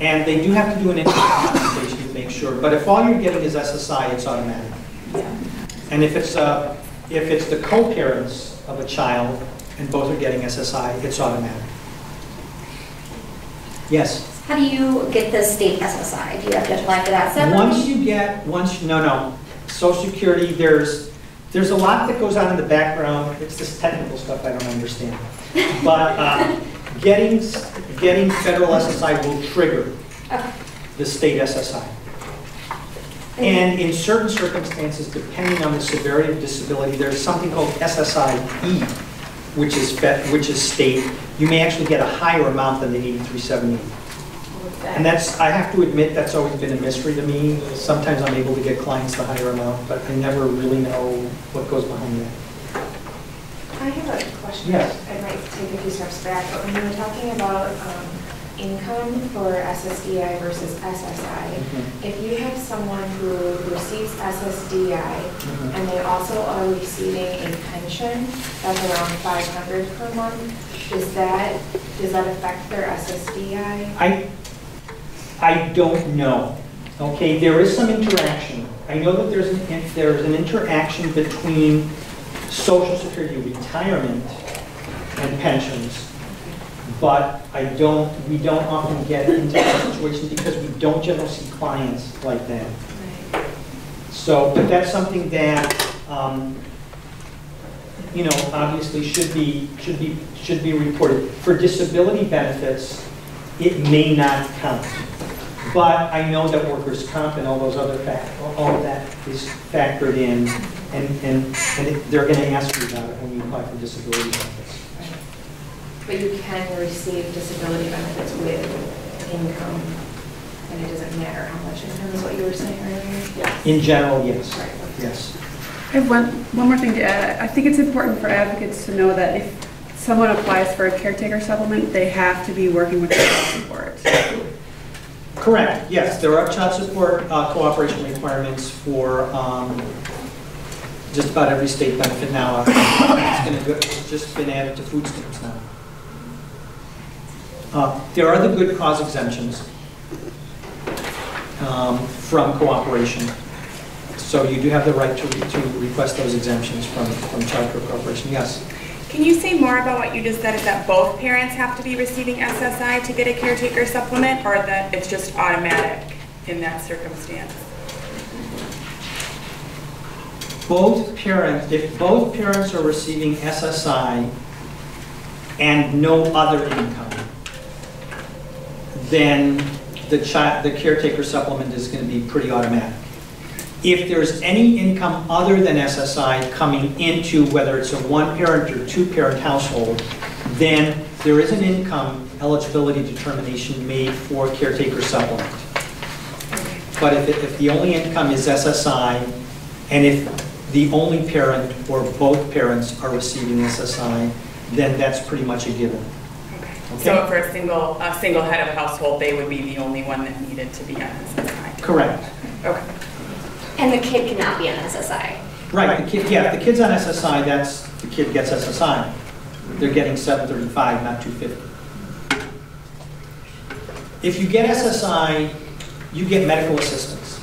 and they do have to do an income calculation to make sure. But if all you're getting is SSI, it's automatic. And if it's, uh, if it's the co-parents of a child and both are getting SSI, it's automatic. Yes? How do you get the state SSI? Do you have to apply for that separately? Once you get, once, no, no, Social Security, there's, there's a lot that goes on in the background, it's this technical stuff I don't understand. But uh, getting, getting federal SSI will trigger Okay. the state SSI. And in certain circumstances, depending on the severity of disability, there's something called SSI-E, which is, which is state. You may actually get a higher amount than the 8378. And that's, I have to admit, that's always been a mystery to me. Sometimes I'm able to get clients the higher amount, but I never really know what goes behind that. I have a question. Yes. I might take a few steps back, but when you were talking about um, income for SSDI versus SSI, Mhm. if you have someone who receives SSDI Mhm. and they also are receiving a pension that's around 500 per month, is that, does that affect their SSDI? I, I don't know. Okay, there is some interaction. I know that there's, an there's an interaction between Social Security retirement and pensions, but I don't, we don't often get into that situation because we don't generally see clients like that. So, but that's something that, um, you know, obviously should be, should be, should be reported. For disability benefits, it may not count. But I know that workers' comp and all those other fact, all of that is factored in And, and, and it- they're gonna ask you about it when you apply for disability benefits. But you can receive disability benefits with income, and it doesn't matter how much income is what you were saying earlier? In general, yes, Right. yes. I have one, one more thing to add. I think it's important for advocates to know that if someone applies for a caretaker supplement, they have to be working with the child support. Correct, yes, there are child support uh, cooperation requirements for um, just about every state benefit now. It's gonna go- it's just been added to food stamps now. Uh, There are the good cause exemptions um, from cooperation. So you do have the right to to request those exemptions from from child care cooperation, yes. Can you say more about what you just said, is that both parents have to be receiving SSI to get a caretaker supplement, or that it's just automatic in that circumstance? both parents, if both parents are receiving SSI and no other income, then the child, the caretaker supplement is going to be pretty automatic. If there's any income other than SSI coming into, whether it's a one-parent or two-parent household, then there is an income eligibility determination made for caretaker supplement. But if, it- if the only income is SSI, and if the only parent or both parents are receiving SSI, then that's pretty much a given. So for a single, a single head of a household, they would be the only one that needed to be on SSI? Correct. Okay. And the kid cannot be on SSI. Right, the kid, yeah, if the kid's on SSI, that's, the kid gets SSI. They're getting 735, not 250. If you get SSI, you get medical assistance.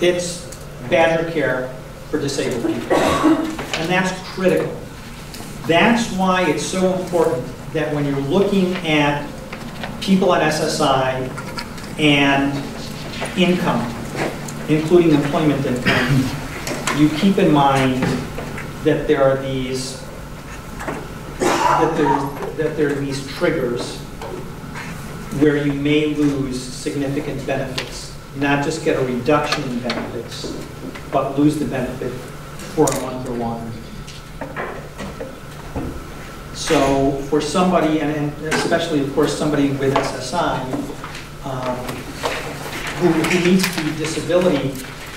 It's Badger care for disabled people. And that's critical. That's why it's so important that when you're looking at people on SSI and income, including employment income, you keep in mind that there are these, that there, that there are these triggers where you may lose significant benefits, not just get a reduction in benefits, but lose the benefit for a month or longer. So for somebody, and especially, of course, somebody with SSI, um, who who meets the disability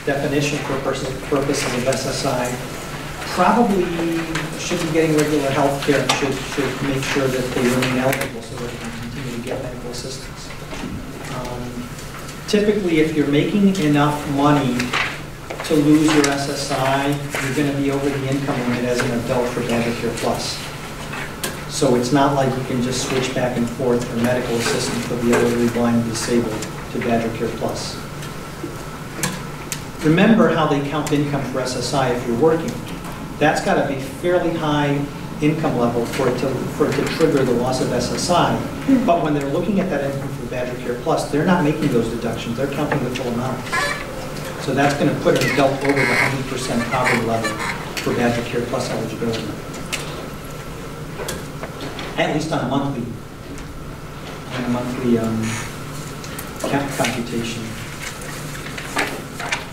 definition for purposes of SSI, probably should be getting regular health care and should, should make sure that they remain eligible so they can continue to get medical assistance. Um, Typically, if you're making enough money to lose your SSI, you're going to be over the income limit as an adult for Medicare Plus. So it's not like you can just switch back and forth from medical assistance for the elderly, blind, disabled to Badger Care Plus. Remember how they count income for SSI if you're working. That's got to be fairly high income level for it to, for it to trigger the loss of SSI. But when they're looking at that income for Badger Care Plus, they're not making those deductions, they're counting the full amount. So that's going to put an adult over the 100% poverty level for Badger Care Plus eligibility. At least on a monthly, on a monthly um, cap- computation.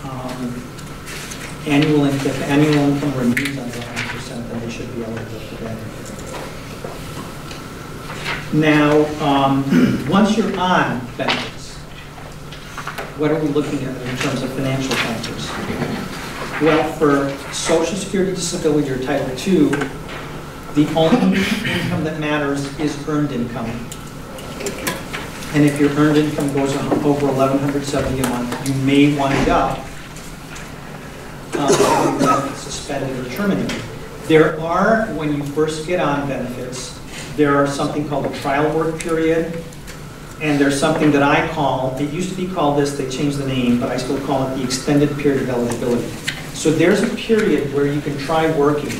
Um, Annual, in- if annual income remains under 100%, then they should be eligible for that. Now, um, once you're on benefits, what are we looking at in terms of financial factors? Well, for Social Security Disability or Title II, the only income that matters is earned income. And if your earned income goes over 1,170 a month, you may wind up um, suspended or terminated. There are, when you first get on benefits, there are something called a trial work period, and there's something that I call, it used to be called this, they changed the name, but I still call it the extended period of eligibility. So there's a period where you can try working,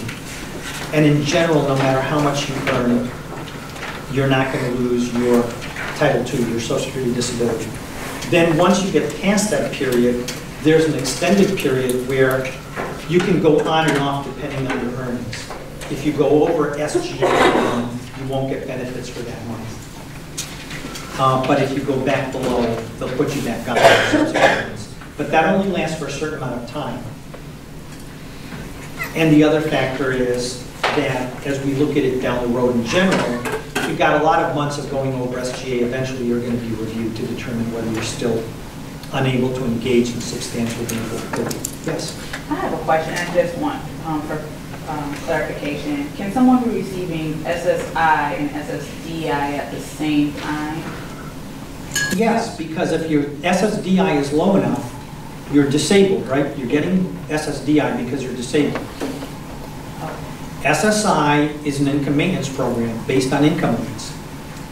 and in general, no matter how much you earn, you're not going to lose your Title II, your Social Security disability. Then, once you get past that period, there's an extended period where you can go on and off depending on your earnings. If you go over SGA, you won't get benefits for that month. Uh, But if you go back below, they'll put you back on. But that only lasts for a certain amount of time. And the other factor is that as we look at it down the road in general, you've got a lot of months of going over SGA, eventually you're going to be reviewed to determine whether you're still unable to engage in substantial gainful activity. Yes? I have a question, I just want um, for um, clarification. Can someone be receiving SSI and SSDI at the same time? Yes, because if your SSDI is low enough, you're disabled, right? You're getting SSDI because you're disabled. SSI is an income maintenance program based on income limits.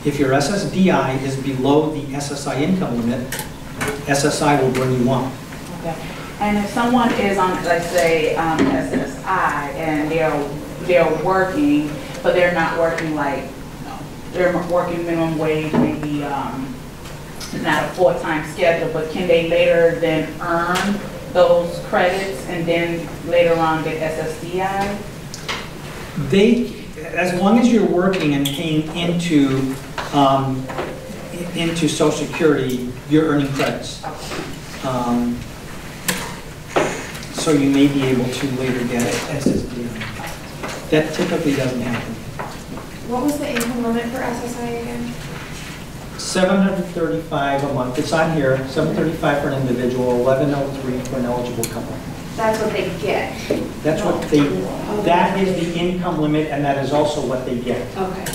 If your SSDI is below the SSI income limit, SSI will bring you on. Okay. And if someone is on, let's say, um, SSI and they're, they're working, but they're not working like, they're working minimum wage, maybe, um, not a full-time schedule, but can they later then earn those credits and then later on get SSDI? They, as long as you're working and paying into, um, into social security, you're earning credits. Um, So you may be able to later get SSDI. That typically doesn't happen. What was the income limit for SSI again? 735 a month, it's on here, 735 for an individual, 1103 for an eligible couple. That's what they get. That's what they, that is the income limit, and that is also what they get. Okay.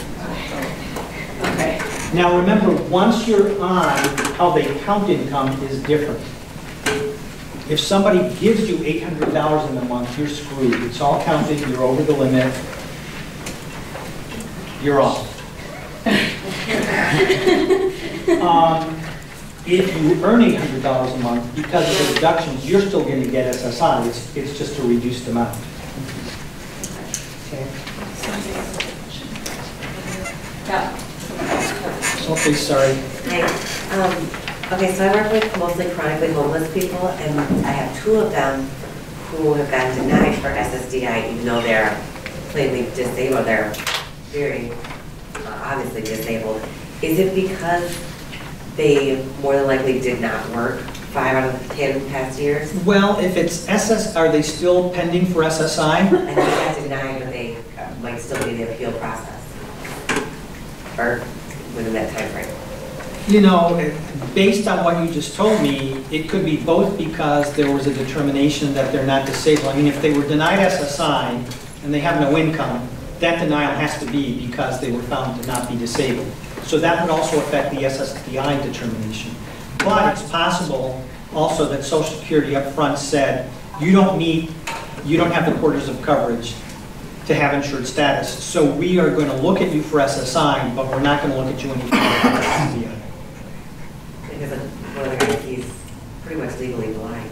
Okay. Now, remember, once you're on, how they count income is different. If somebody gives you $800 in a month, you're screwed. It's all counted, you're over the limit, you're off. Um, If you earn $800 a month, because of the deductions, you're still going to get SSI. It's, it's just a reduced amount. Okay? Yeah. Okay, sorry. Hi. Um, Okay, so I work with mostly chronically homeless people, and I have two of them who have gotten denied for SSDI, even though they're plainly disabled, they're very uh, obviously disabled. Is it because they more than likely did not work five out of the 10 past years? Well, if it's SS, are they still pending for SSI? I think they got denied, but they uh, might still be in the appeal process. Or within that timeframe. You know, based on what you just told me, it could be both because there was a determination that they're not disabled. I mean, if they were denied SSI and they have no income, that denial has to be because they were found to not be disabled. So that would also affect the SSDI determination. But it's possible also that Social Security up front said, you don't meet, you don't have the quarters of coverage to have insured status. So we are going to look at you for SSI, but we're not going to look at you any further. Because one of the guys, he's pretty much legally blind.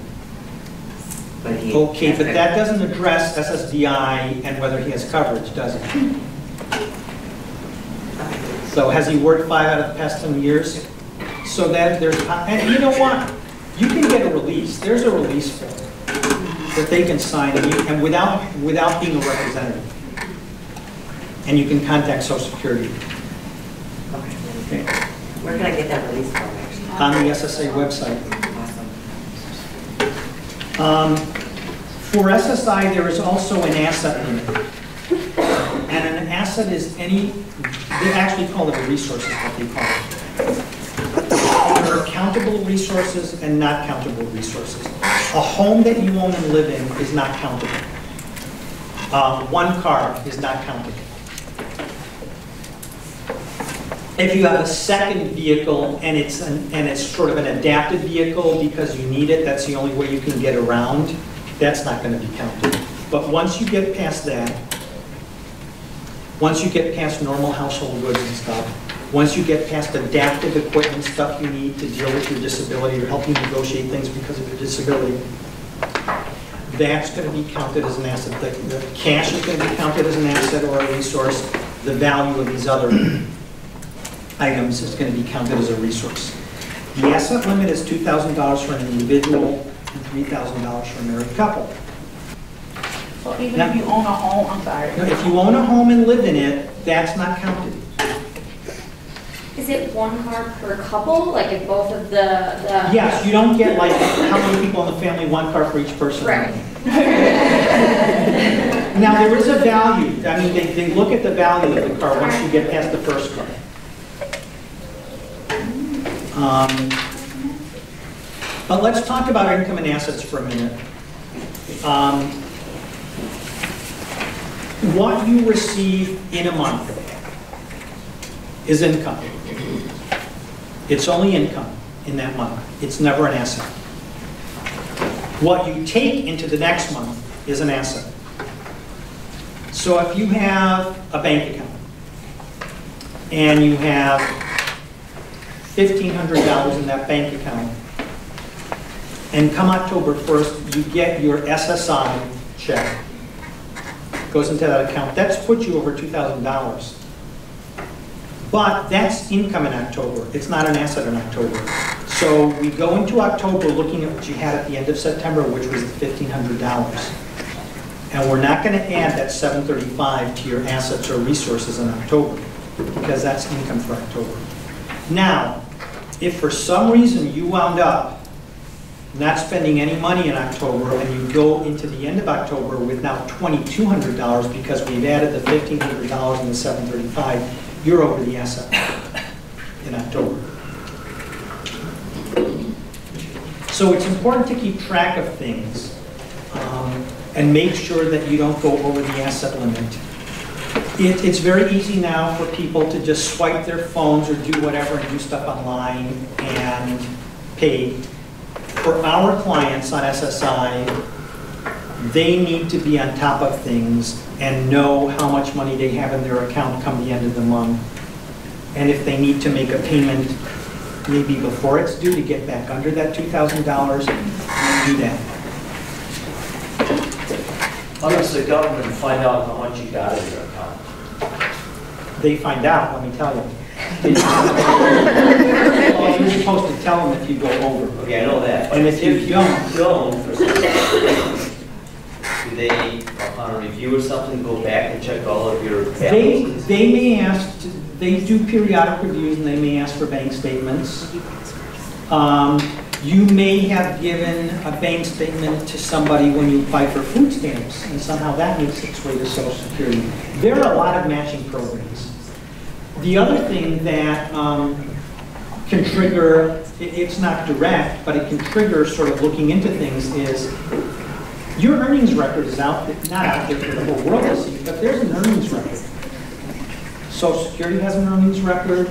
But he. Okay, but that doesn't address SSDI and whether he has coverage, does it? So has he worked five out of the past 10 years? So that there's, and you know what? You can get a release, there's a release form that they can sign and you, and without, without being a representative. And you can contact Social Security Okay. Where can I get that release form actually? on the SSA website. Awesome. Um, For SSI, there is also an asset limit. Asset is any, they actually call it a resource, is what they call it. There are countable resources and not countable resources. A home that you own and live in is not countable. Uh, One car is not countable. If you have a second vehicle and it's, an- and it's sort of an adapted vehicle because you need it, that's the only way you can get around, that's not going to be counted. But once you get past that, once you get past normal household goods and stuff, once you get past adaptive equipment, stuff you need to deal with your disability or help you negotiate things because of your disability, that's going to be counted as an asset. The the cash is going to be counted as an asset or a resource. The value of these other items is going to be counted as a resource. The asset limit is $2,000 for an individual and $3,000 for a married couple. So even if you own a home, I'm sorry. Now, If you own a home and live in it, that's not counted. Is it one car per couple, like if both of the, the? Yes, you don't get like, how many people in the family, one car for each person. Right. Now, there is a value, I mean, they, they look at the value of the car once you get past the first car. Um, But let's talk about income and assets for a minute. Um, What you receive in a month is income. It's only income in that month. It's never an asset. What you take into the next month is an asset. So if you have a bank account and you have $1,500 in that bank account, and come October 1st, you get your SSI check, goes into that account, that's put you over $2,000. But that's income in October, it's not an asset in October. So we go into October looking at what you had at the end of September, which was the $1,500. And we're not gonna add that 735 to your assets or resources in October, because that's income for October. Now, if for some reason you wound up not spending any money in October, and you go into the end of October with now $2,200 because we've added the $1,500 and the 735, you're over the asset in October. So it's important to keep track of things um, and make sure that you don't go over the asset limit. It, it's very easy now for people to just swipe their phones or do whatever and do stuff online and pay. For our clients on SSI, they need to be on top of things and know how much money they have in their account come the end of the month. And if they need to make a payment, maybe before it's due to get back under that $2,000, do that. How does the government find out how much you got in your account? They find out, let me tell you. Well, You're supposed to tell them if you go over. Okay, I know that. And if you don't- Don't, for some reason, do they, upon review or something, go back and check all of your They, balances? they may ask, to- they do periodic reviews and they may ask for bank statements. Um, You may have given a bank statement to somebody when you apply for food stamps and somehow that makes its way to social security. There are a lot of matching programs. The other thing that um, can trigger, i- it's not direct, but it can trigger sort of looking into things is your earnings record is out, not out there for the whole world to see, but there's an earnings record. Social Security has an earnings record,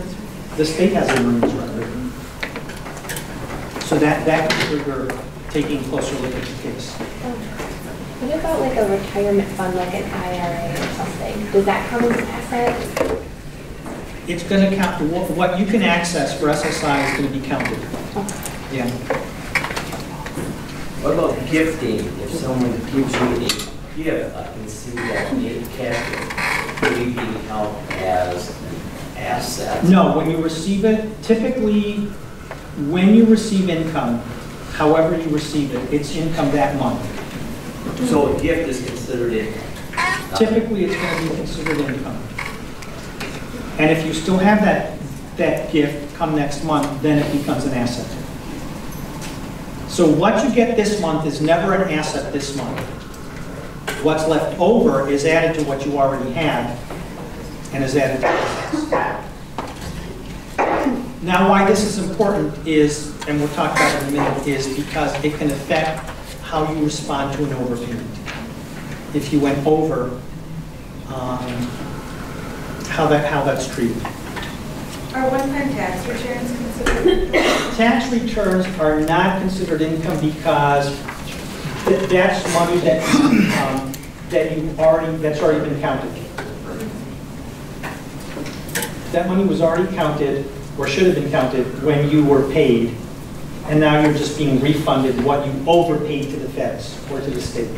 the state has an earnings record. So that, that can trigger taking a closer look at the case. What about like a retirement fund, like an IRA or something? Does that come as an asset? It's gonna count, what, what you can access for SSI is gonna be counted. Yeah. What about gifting? If someone gives you a gift, I can see that in cash, will you be count as an asset? No, when you receive it, typically, when you receive income, however you receive it, it's income that month. So a gift is considered income? Typically, it's gonna be considered income. And if you still have that, that gift come next month, then it becomes an asset. So what you get this month is never an asset this month. What's left over is added to what you already had and is added to assets. Now, why this is important is, and we'll talk about it in a minute, is because it can affect how you respond to an overpayment. If you went over, um, how that, how that's treated. Are one-time tax returns considered? Tax returns are not considered income because th- that's money that, um, that you've already, that's already been counted. That money was already counted, or should have been counted, when you were paid, and now you're just being refunded what you overpaid to the feds or to the state.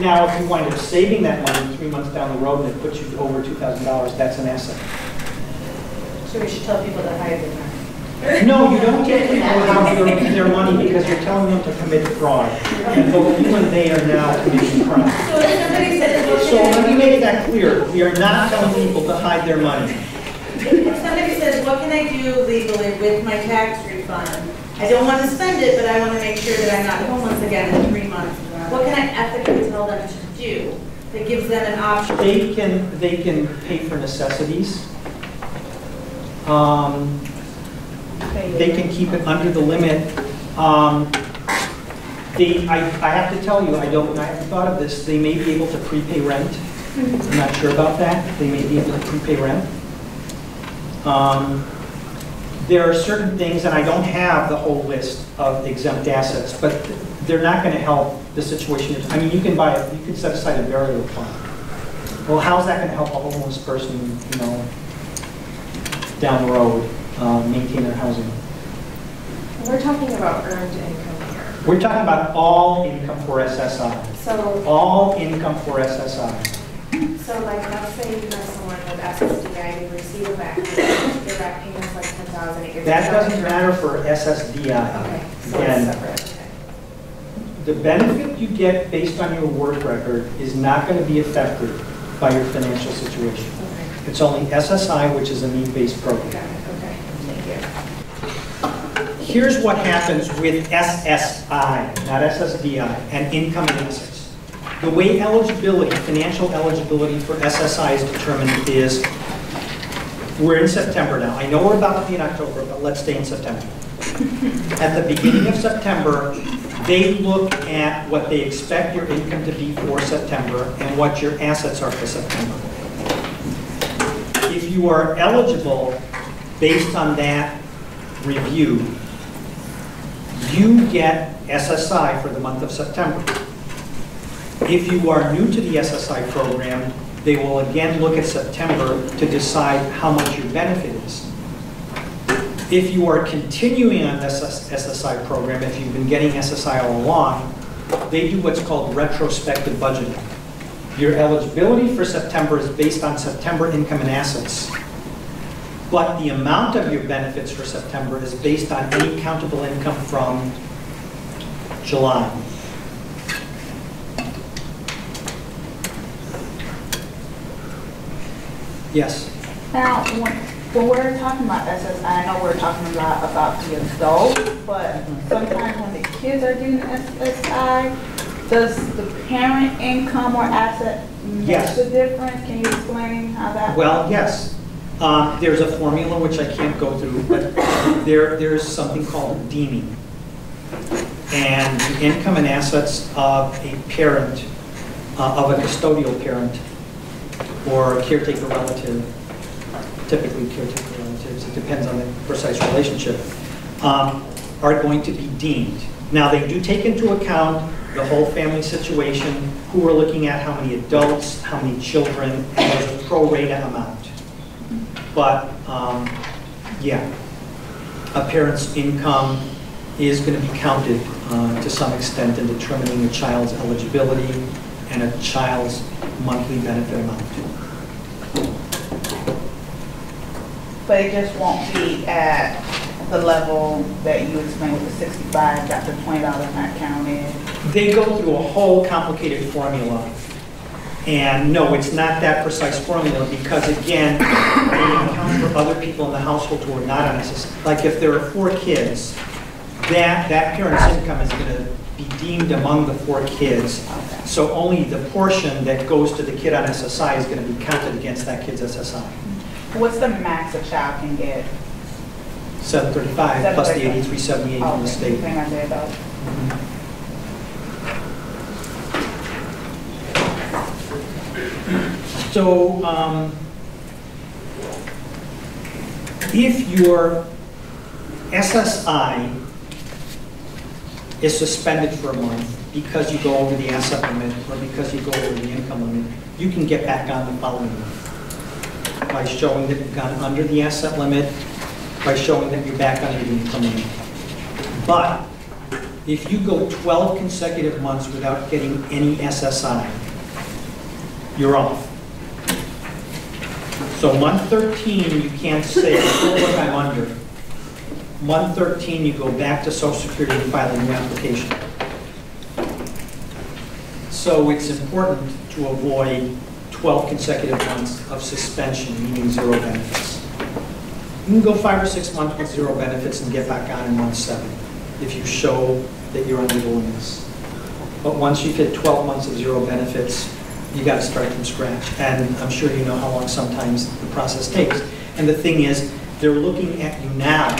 Now, if you wind up saving that money three months down the road and it puts you to over $2,000, that's an asset. So we should tell people to hide their money. No, you don't get people out their, their money because you're telling them to commit fraud. And both you and they are now committing crime. So So let me make that clear. We are not telling people to hide their money. if somebody says, what can I do legally with my tax refund? I don't want to spend it, but I want to make sure that I'm not homeless again in three months. What can I ethically tell them to do, that gives them an option? They can, they can pay for necessities. Um, They can keep it under the limit. Um, I, I have to tell you, I don't, I haven't thought of this, they may be able to prepay rent. I'm not sure about that. They may be able to prepay rent. Um, There are certain things, and I don't have the whole list of exempt assets, but they're not going to help the situation. I mean, you can buy, you can set aside a burial fund. Well, how's that going to help a homeless person, you know, down the road, um, maintain their housing? We're talking about earned income here. We're talking about all income for SSI. So, All income for SSI. so like, let's say you have someone with SSDI, you receive a back payment, their back payment's like ten thousand a year. That doesn't matter for SSDI. Okay, so Again, it's separate, okay. The benefit you get based on your work record is not going to be affected by your financial situation. Okay, It's only SSI, which is a need-based program. got it, okay, thank you. Here's what happens with SSI, not SSDI, and income and assets. The way eligibility, financial eligibility for SSI is determined is, we're in September now. I know we're about to be in October, but let's stay in September. At the beginning of September, they look at what they expect your income to be for September and what your assets are for September. If you are eligible based on that review, you get SSI for the month of September. If you are new to the SSI program, they will again look at September to decide how much your benefit is. If you are continuing on this SSI program, if you've been getting SSI all along, they do what's called retrospective budgeting. Your eligibility for September is based on September income and assets. But the amount of your benefits for September is based on any countable income from July. Yes, Now, when, we're talking about SSI, I know we're talking a lot about the adults, but sometimes when the kids are doing SSI, does the parent income or asset make Yes. the difference? Can you explain how that? well, yes. Um, There's a formula which I can't go through, but there, there's something called deeming. And the income and assets of a parent, uh, of a custodial parent, or a caretaker relative, typically caretaker relatives, it depends on the precise relationship, um, are going to be deemed. Now, they do take into account the whole family situation, who we're looking at, how many adults, how many children, and there's a pro rata amount. But, um, yeah, a parent's income is going to be counted uh, to some extent in determining a child's eligibility and a child's monthly benefit amount. But it just won't be at the level that you explained with the sixty-five, got the twenty dollars not counted. They go through a whole complicated formula. And no, it's not that precise formula because again, they account for other people in the household who are not on SSI. Like if there are four kids, that, that parent's income is going to be deemed among the four kids. So only the portion that goes to the kid on SSI is going to be counted against that kid's SSI. What's the max a child can get? 735 plus the 735. 8378 Oh, from the state. I. So, um, if your SSI is suspended for a month because you go over the asset limit or because you go over the income limit, you can get back on the following month by showing that you've gone under the asset limit, by showing that you're back under the income limit. But if you go 12 consecutive months without getting any SSI, you're off. So month 13, you can't say, "Oh, look, I'm under. Month 13, you go back to Social Security and file a new application. So it's important to avoid 12 consecutive months of suspension, meaning zero benefits. You can go five or six months with zero benefits and get back on in month seven, if you show that you're under the limits. But once you've hit 12 months of zero benefits, you got to start from scratch. And I'm sure you know how long sometimes the process takes. And the thing is, they're looking at you now.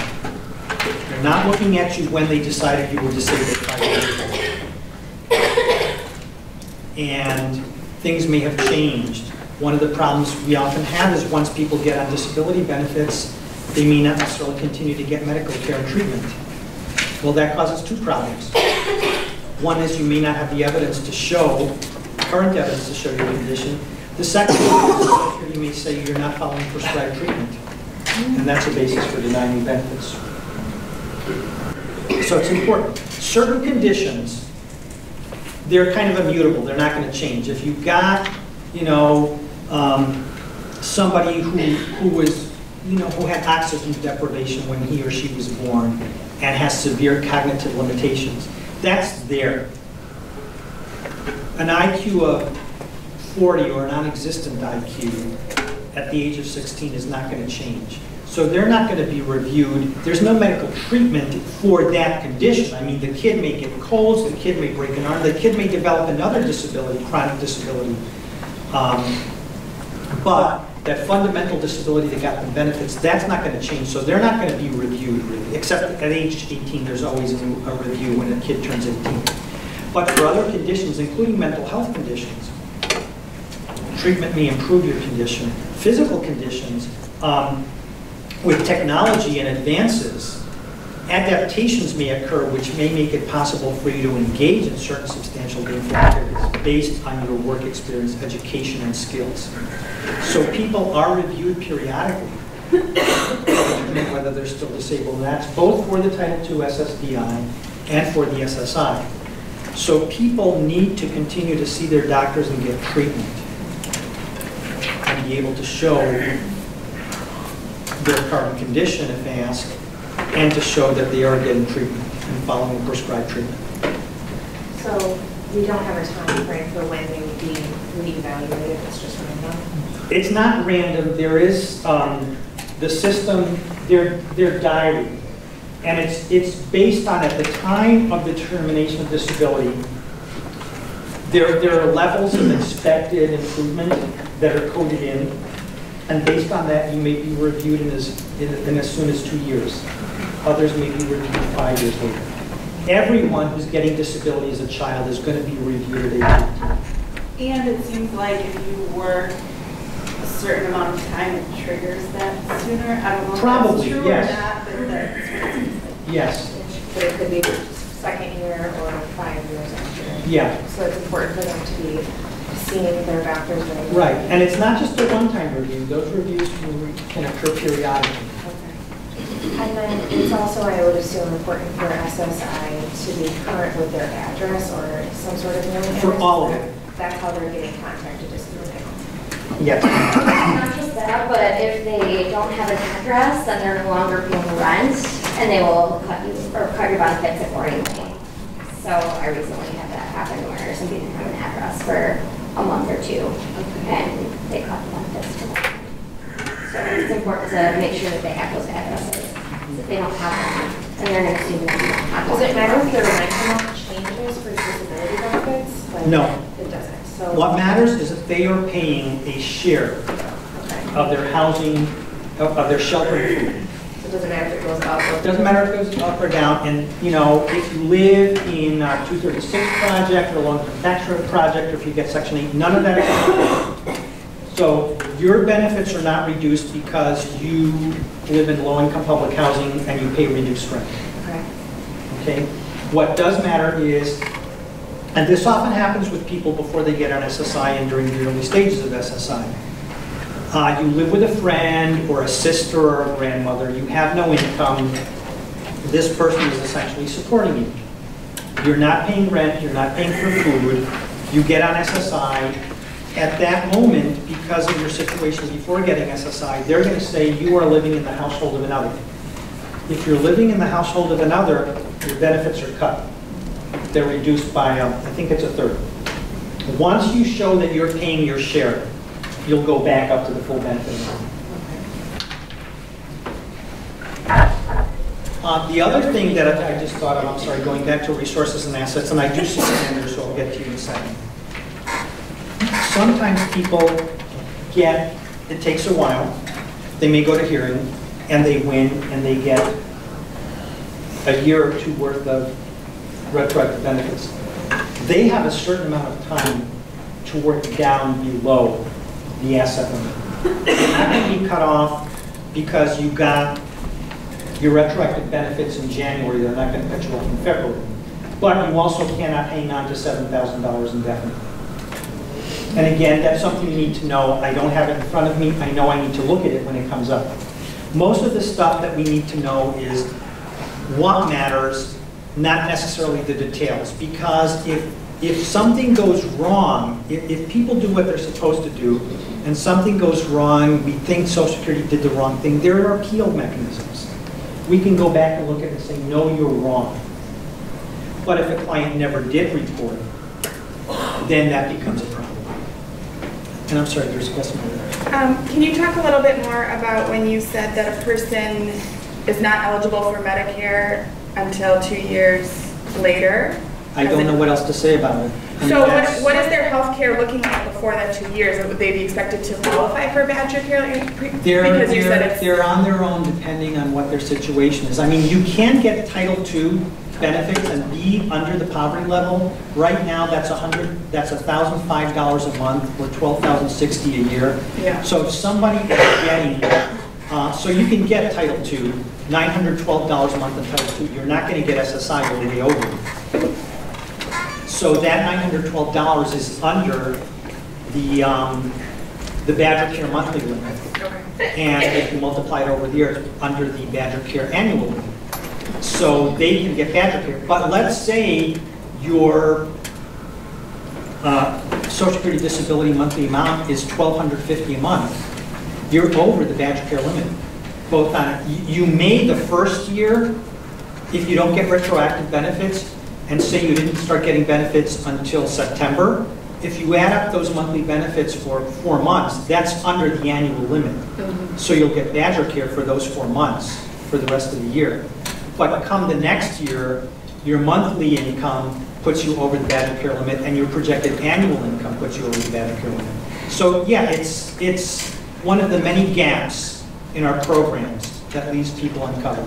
They're not looking at you when they decided you were disabled. And things may have changed. One of the problems we often have is once people get on disability benefits, they may not necessarily continue to get medical care and treatment. Well, that causes two problems. One is you may not have the evidence to show, current evidence to show your condition. The second is you may say you're not following prescribed treatment. And that's a basis for denying benefits. So it's important. Certain conditions, they're kind of immutable, they're not going to change. If you've got, you know, um, somebody who, who was, you know, who had oxygen deprivation when he or she was born and has severe cognitive limitations, that's there. An IQ of 40 or a non-existent IQ at the age of 16 is not going to change. So they're not going to be reviewed. There's no medical treatment for that condition. I mean, the kid may get colds, the kid may break an arm, the kid may develop another disability, chronic disability. Um, but that fundamental disability that got them benefits, that's not going to change. So they're not going to be reviewed, really, except at age 18, there's always a, review when a kid turns 18. But for other conditions, including mental health conditions, treatment may improve your condition. Physical conditions, um, with technology and advances, adaptations may occur which may make it possible for you to engage in certain substantial gainful activities based on your work experience, education, and skills. So people are reviewed periodically whether they're still disabled. And that's both for the Title II SSDI and for the SSI. So people need to continue to see their doctors and get treatment and be able to show their current condition if asked, and to show that they are getting treatment and following prescribed treatment. So we don't have a time frame for when they would be reevaluated, it's just random? It's not random, there is, um, the system, their, their diary, and it's, it's based on, at the time of determination of disability, there, there are levels of expected improvement that are coded in, and based on that, you may be reviewed in as, in in as soon as two years. Others may be reviewed five years later. Everyone who's getting disability as a child is going to be reviewed at age 18. And it seems like if you work a certain amount of time, it triggers that sooner. I don't know if Probably, that's true yes. or not, but that's what it seems like. Yes, But it could be second year or five years after. yeah. So it's important for them to be seeing their doctors regularly. Right, and it's not just a one-time review, those reviews can re- can occur periodically. Okay. And then it's also, I would assume, important for SSI to be current with their address or some sort of mailing address. For all of it. That's how they're getting contacted, just so they know. Yes. Not just that, but if they don't have an address, then they're no longer paying rent, and they will cut you, or cut your benefits accordingly. So I recently had that happen where somebody didn't have an address for a month or two, and they cut the benefits to them. So it's important to make sure that they have those addresses. If they don't have them, then they're gonna assume that you don't have Does it matter if their rent amount changes for disability benefits? Like, No. It doesn't, so. What matters is that they are paying a share Okay. of their housing, of of their shelter and food. So it doesn't matter if it goes up or. It Doesn't matter if it goes up or down, and, you know, if you live in uh, 236 project or long-term tax project, or if you get Section 8, none of that is So your benefits are not reduced because you live in low-income public housing and you pay reduced rent. Okay. Okay? What does matter is, and this often happens with people before they get on SSI and during the early stages of SSI. Uh, you live with a friend or a sister or a grandmother, you have no income, this person is essentially supporting you. You're not paying rent, you're not paying for food, you get on SSI. At that moment, because of your situation before getting SSI, they're going to say you are living in the household of another. If you're living in the household of another, your benefits are cut. They're reduced by, um, I think it's a third. Once you show that you're paying your share, you'll go back up to the full benefit. Uh, The other thing that I I just thought of, I'm sorry, going back to resources and assets, and I do see Sandra, so I'll get to you in a second. Sometimes people get, it takes a while, they may go to hearing, and they win, and they get a year or two worth of retroactive benefits. They have a certain amount of time to work down below the asset limit. Going to be cut off because you got your retroactive benefits in January, they're not going to you off in February. But you also cannot hang on to $7,000 indefinitely. And again, that's something you need to know. I don't have it in front of me. I know I need to look at it when it comes up. Most of the stuff that we need to know is what matters, not necessarily the details. Because if, if something goes wrong, if, if people do what they're supposed to do, and something goes wrong, we think Social Security did the wrong thing, there are appeal mechanisms. We can go back and look at it and say, no, you're wrong. But if a client never did report, then that becomes a problem. And I'm sorry, there's a question over there. Um, Can you talk a little bit more about when you said that a person is not eligible for Medicare until two years later? I don't know what else to say about it. So what, what is their health care looking like before that two years? Would they be expected to qualify for Badger Care? They're, Because you said they're, it's, they're on their own depending on what their situation is. I mean, you can get Title II benefits and be under the poverty level. Right now, that's a hundred, that's a thousand five dollars a month or twelve thousand sixty a year. yeah. So if somebody is getting, uh, so you can get Title II, nine hundred twelve dollars a month in Title II. You're not gonna get SSI the way over. So that nine hundred twelve dollars is under the, um, the Badger Care monthly limit. And if you multiply it over the years, under the Badger Care annual limit. So they can get Badger Care. But let's say your uh, Social Security disability monthly amount is $1,250 a month. You're over the Badger Care limit. Both on, you you may the first year, if you don't get retroactive benefits, and say you didn't start getting benefits until September, if you add up those monthly benefits for four months, that's under the annual limit. Mm-hmm. So you'll get Badger Care for those four months, for the rest of the year. But come the next year, your monthly income puts you over the Badger Care limit, and your projected annual income puts you over the Badger Care limit. So, yeah, it's, it's one of the many gaps in our programs that leaves people uncovered.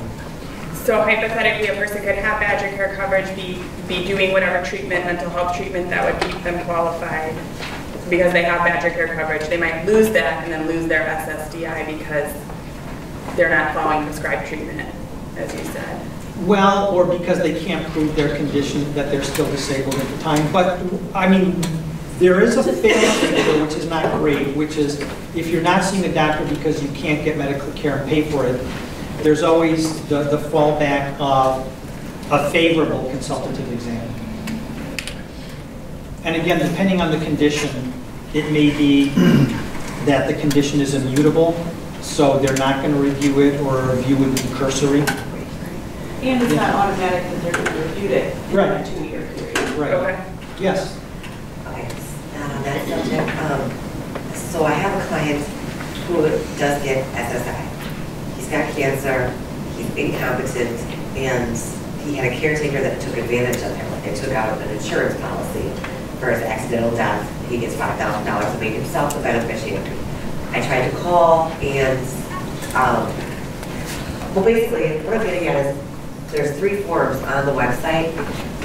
So hypothetically, a person could have Badger Care coverage, be, be doing whatever treatment, mental health treatment that would keep them qualified because they have Badger Care coverage. They might lose that and then lose their SSDI because they're not following prescribed treatment, as you said. Well, or because they can't prove their condition, that they're still disabled at the time. But, I mean, there is a fail which is not great, which is if you're not seeing a doctor because you can't get medical care and pay for it, there's always the, the fallback of a favorable consultative exam. And again, depending on the condition, it may be that the condition is immutable, so they're not going to review it, or a review would be cursory. And it's not automatic that they're going to review it in Right. a two-year period. Right. Okay. Yes. Okay, uh, that subject, um, so I have a client who does get SSI. Got cancer, he's incompetent, and he had a caretaker that took advantage of him. Like they took out an insurance policy for his accidental death. He gets five thousand dollars to make himself the beneficiary. I tried to call and, um, well, basically, what I'm getting at is, there's three forms on the website,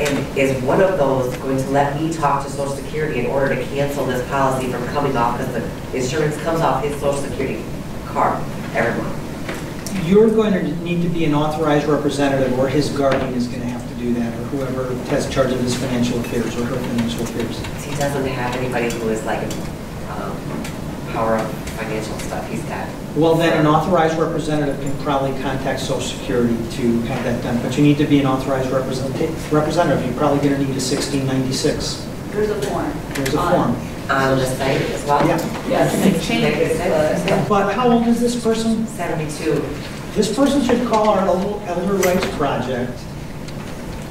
and is one of those going to let me talk to Social Security in order to cancel this policy from coming off, because the insurance comes off his Social Security card every month? You're going to need to be an authorized representative, or his guardian is going to have to do that, or whoever has charge of his financial affairs or her financial affairs. He doesn't have anybody who is like, um, power of financial stuff, he's got. Well, then an authorized representative can probably contact Social Security to have that done, but you need to be an authorized representative. Representative, you're probably going to need a 1696. There's a form. There's a on- form. On the site as well? Yeah. Yes, they But how old is this person? Seventy-two, This person should call our Elder Elder Rights Project.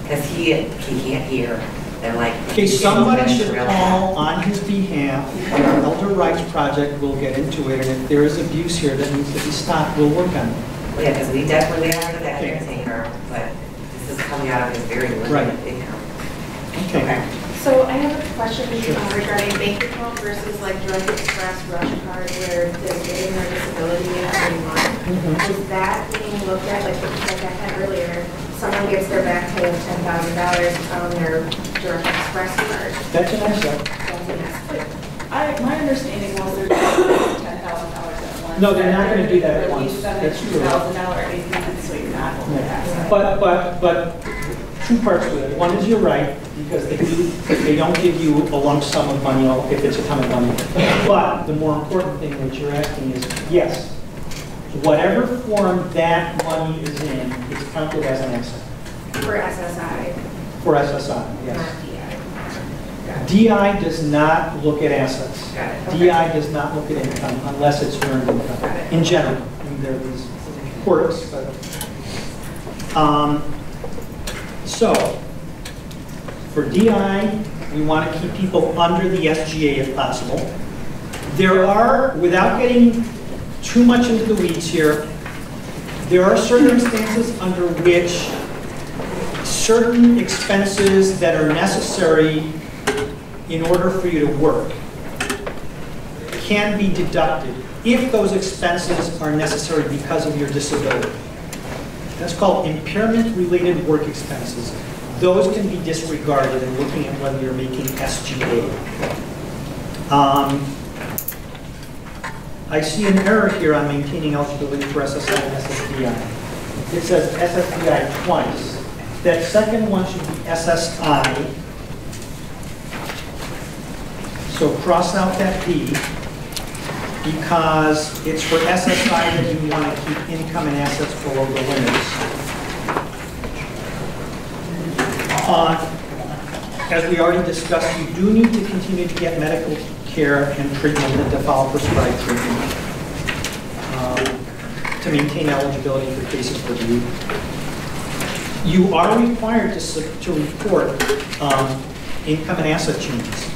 because he, he can't hear, and like. Okay, somebody should call on his behalf, and our Elder Rights Project will get into it, and if there is abuse here that needs to be stopped, we'll work on it. Well, Yeah, because we definitely are that caretaker, but this is coming out of his very Right. limited income. Okay. So I have a question uh, regarding bank account versus like Direct Express, Rush Card, where they're getting their disability every month. Is that being looked at, like, like I had earlier, someone gets their back pay of ten thousand dollars on their Direct Express card? That's an asset. That's an asset. I, my understanding was they're doing ten thousand dollars at once. No, they're not gonna do that at once. Release them That's at true. two thousand dollar increments, so you're not over that. But, but, but, two parts to it. One is you're right, because they do, they don't give you a lump sum of money if it's a ton of money. But the more important thing that you're asking is, yes, whatever form that money is in, it's counted as an asset For SSI, for SSI, not yes. DI. DI does not look at assets. Okay. DI does not look at income unless it's earned income, it. in general. I mean, there are these quirks, but. Um, So, for DI, we want to keep people under the SGA if possible. There are, without getting too much into the weeds here, there are circumstances under which certain expenses that are necessary in order for you to work can be deducted if those expenses are necessary because of your disability. That's called impairment-related work expenses. Those can be disregarded in looking at whether you're making SGA. Um, I see an error here on maintaining eligibility for SSI and SSDI. It says SSDI twice. That second one should be SSI. So cross out that D because it's for SSI that you want to keep income and assets below the limits. Uh, As we already discussed, you do need to continue to get medical care and treatment and to follow prescribed treatment um, to maintain eligibility for cases reviewed. You are required to, to report um, income and asset changes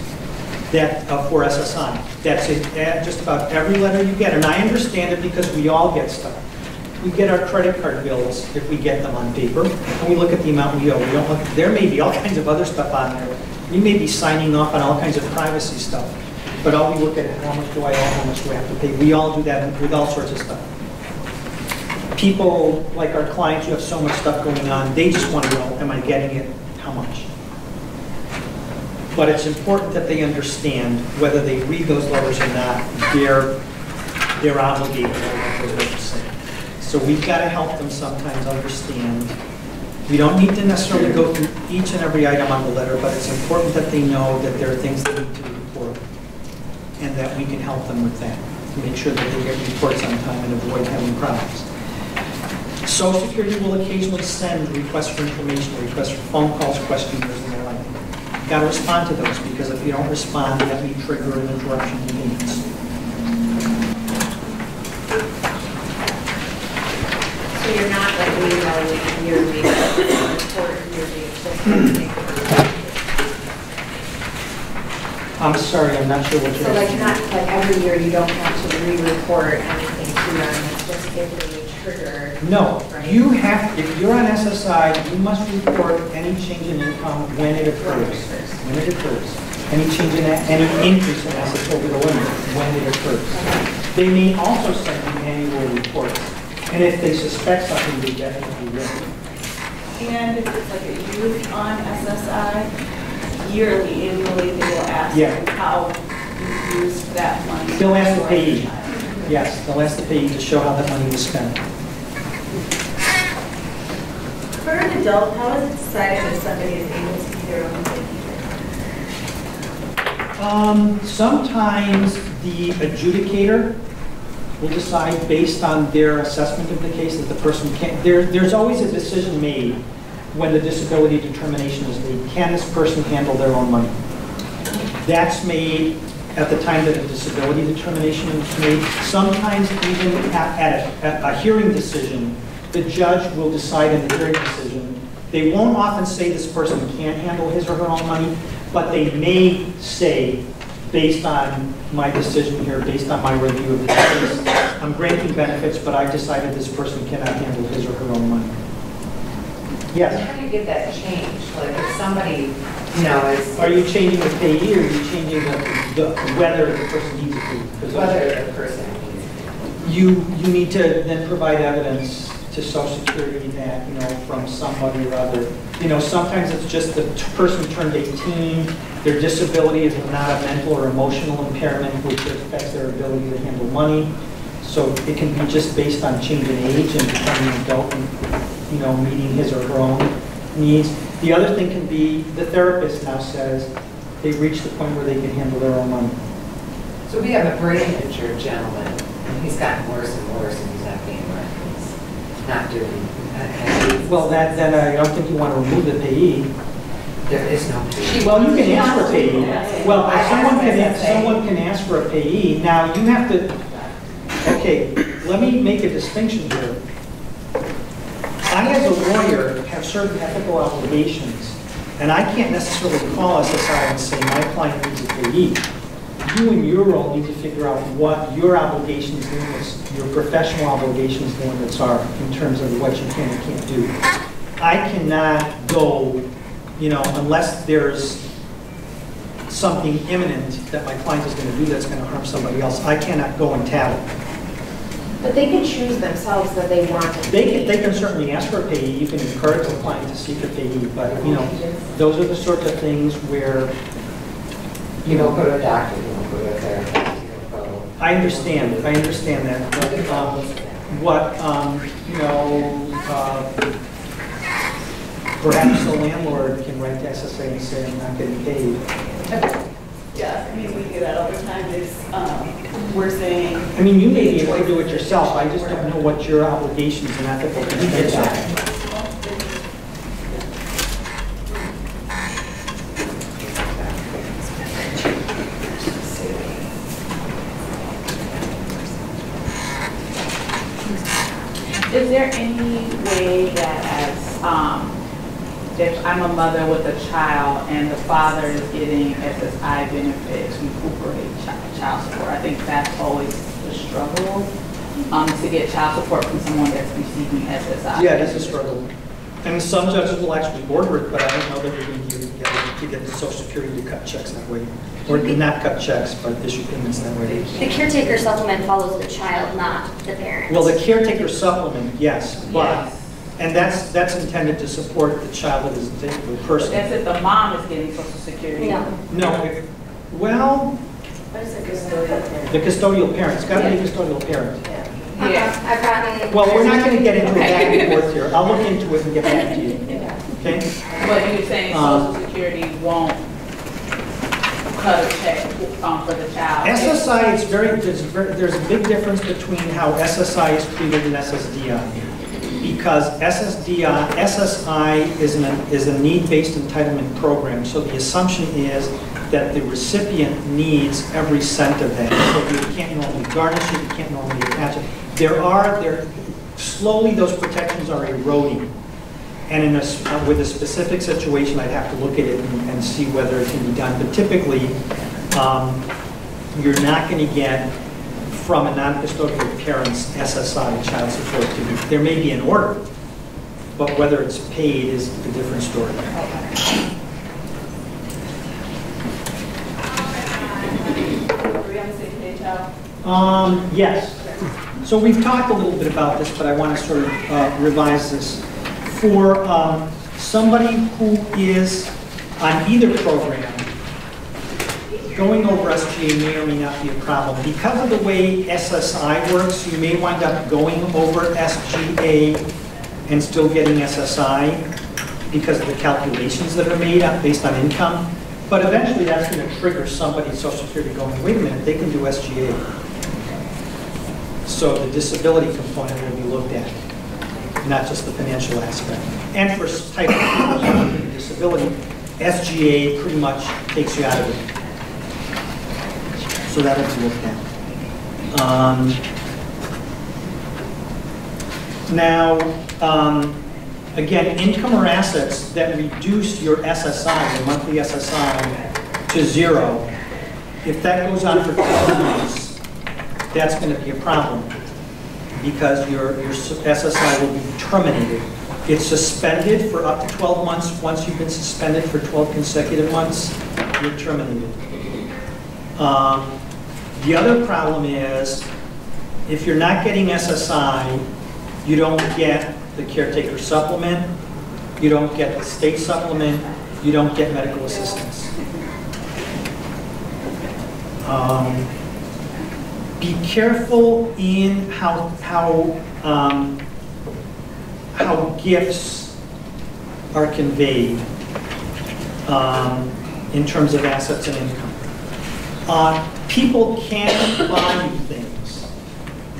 that, uh, for SSI. That's uh, just about every letter you get, and I understand it because we all get stuff. We get our credit card bills if we get them on paper, and we look at the amount we owe. We don't look, there may be all kinds of other stuff on there. We may be signing off on all kinds of privacy stuff, but all we look at is how much do I owe, how much do I have to pay. We all do that with all sorts of stuff. People, like our clients who have so much stuff going on, they just want to know, am I getting it, how much? But it's important that they understand, whether they read those letters or not, they're, they're obligated to what those letters say. So we've got to help them sometimes understand. We don't need to necessarily go through each and every item on the letter, but it's important that they know that there are things they need to report, and that we can help them with that, to make sure that they get reports on time and avoid having problems. Social Security will occasionally send requests for information, requests for phone calls, questionnaires, and the like. You've got to respond to those, because if you don't respond, that may trigger an interruption in payments. So you're not like reevaluating yearly, report yearly, it's just everything. I'm sorry, I'm not sure what you're... So like not, like every year you don't have to re-report anything to them, it's just if they trigger. No, right? you have, if you're on SSI, you must report any change in income when it occurs. When it occurs. Any change in, any increase in assets over the limit, when it occurs. They may also send you annual reports, and if they suspect something, they definitely will. And if it's like a youth on SSI, yearly, annually, they will ask Yeah. how you used that money. They'll ask the payee. Yes, they'll ask the payee to show how that money was spent. For an adult, how is it decided if somebody is able to be their own babysitter? Um, sometimes the adjudicator will decide based on their assessment of the case that the person can, there, there's always a decision made when the disability determination is made. Can this person handle their own money? That's made at the time that a disability determination is made. Sometimes even at, at a, at a hearing decision, the judge will decide in the hearing decision. They won't often say this person can't handle his or her own money, but they may say, based on my decision here, based on my review of the case, I'm granting benefits, but I decided this person cannot handle his or her own money. Yes. How do you get that changed? Like if somebody, you know, is, Are you changing the payee or are you changing the, the, whether the person needs a? 'Cause those- whether the person You, you need to then provide evidence to social security that, you know, from somebody or other. You know, sometimes it's just the person turned 18, their disability is not a mental or emotional impairment, which affects their ability to handle money. So it can be just based on change in age and becoming an adult and, you know, meeting his or her own needs. The other thing can be, the therapist now says they reach the point where they can handle their own money. So we have a brain injured gentleman, and he's gotten worse and worse, and he's not being right. Not doing, uh, Well, that, then I don't think you want to remove the payee. there is no. Well, you can ask for a payee. Well, someone can, someone can ask for a payee, now you have to, okay, let me make a distinction here. I, as a lawyer, have certain ethical obligations, and I can't necessarily call SSI and say, my client needs a payee. You in your role need to figure out what your obligations, limits, your professional obligations limits are in terms of what you can and can't do. I cannot go, you know, unless there's something imminent that my client is going to do that's going to harm somebody else, I cannot go and tattle. But they can choose themselves that they want to. They can, they can certainly ask for a payee, you can encourage the client to seek a payee, but, you know, those are the sorts of things where, You don't go to a doctor, you don't go to a therapist, you don't go. I understand, I understand that, but, um, what, um, you know, uh, perhaps the landlord can write to SSA and say, I'm not getting paid. Yeah, I mean, we do that all the time, is, um, we're saying. I mean, you may be able to do it yourself, I just don't know what your obligations and ethical constraints are. Is there any way that as, um, if I'm a mother with a child and the father is getting SSI benefits, recuperate chi- child support? I think that's always the struggle, um, to get child support from someone that's receiving SSI. Yeah, it is a struggle. I mean, some judges will actually order it, but I don't know that you're going to get, to get the social security to cut checks that way. Or not cut checks, but issue payments that way. The caretaker supplement follows the child, not the parent. Well, the caretaker supplement, yes, but, Yes. And that's, that's intended to support the child that is the the But person. that's if the mom is getting social security. No. No, if- well, What is a custodial parent? the custodial parent, it's got to be a custodial parent. Yeah. I've gotten. Well, we're not going to get into it back and forth here. I'll look into it and get back to you. Okay? But you're saying Um, social security won't cut a check, um, for the child? SSI is very, there's, very- there's a big difference between how SSI is treated and SSDI. Because SSDI, SSI is an, is a need-based entitlement program, so the assumption is that the recipient needs every cent of that. So you can't normally garnish it, you can't normally attach it. There are, there, slowly those protections are eroding. And in a, uh, with a specific situation, I'd have to look at it and and see whether it can be done. But typically, um, you're not going to get from a non-custodial parent's SSI child support to there may be an order, but whether it's paid is a different story. Um, yes. So we've talked a little bit about this, but I want to sort of uh, revise this. For um, somebody who is on either program, going over SGA may or may not be a problem. Because of the way SSI works, you may wind up going over SGA and still getting SSI because of the calculations that are made up based on income. But eventually, that's going to trigger somebody's social security going, wait a minute, they can do SGA. So the disability component will be looked at, not just the financial aspect. And for type of disability, SGA pretty much takes you out of it. So that'll be looked at. Um, Now, um, again, income or assets that reduce your SSI, your monthly SSI, to zero, if that goes on for 12 months, that's going to be a problem because your, your SSI will be terminated It's suspended for up to 12 months. Once you've been suspended for 12 consecutive months, you're terminated. Um, The other problem is, if you're not getting SSI, you don't get the caretaker supplement, you don't get the state supplement, you don't get medical assistance. Um, Be careful in how, how, um, how gifts are conveyed um, in terms of assets and income. Uh, People can buy you things.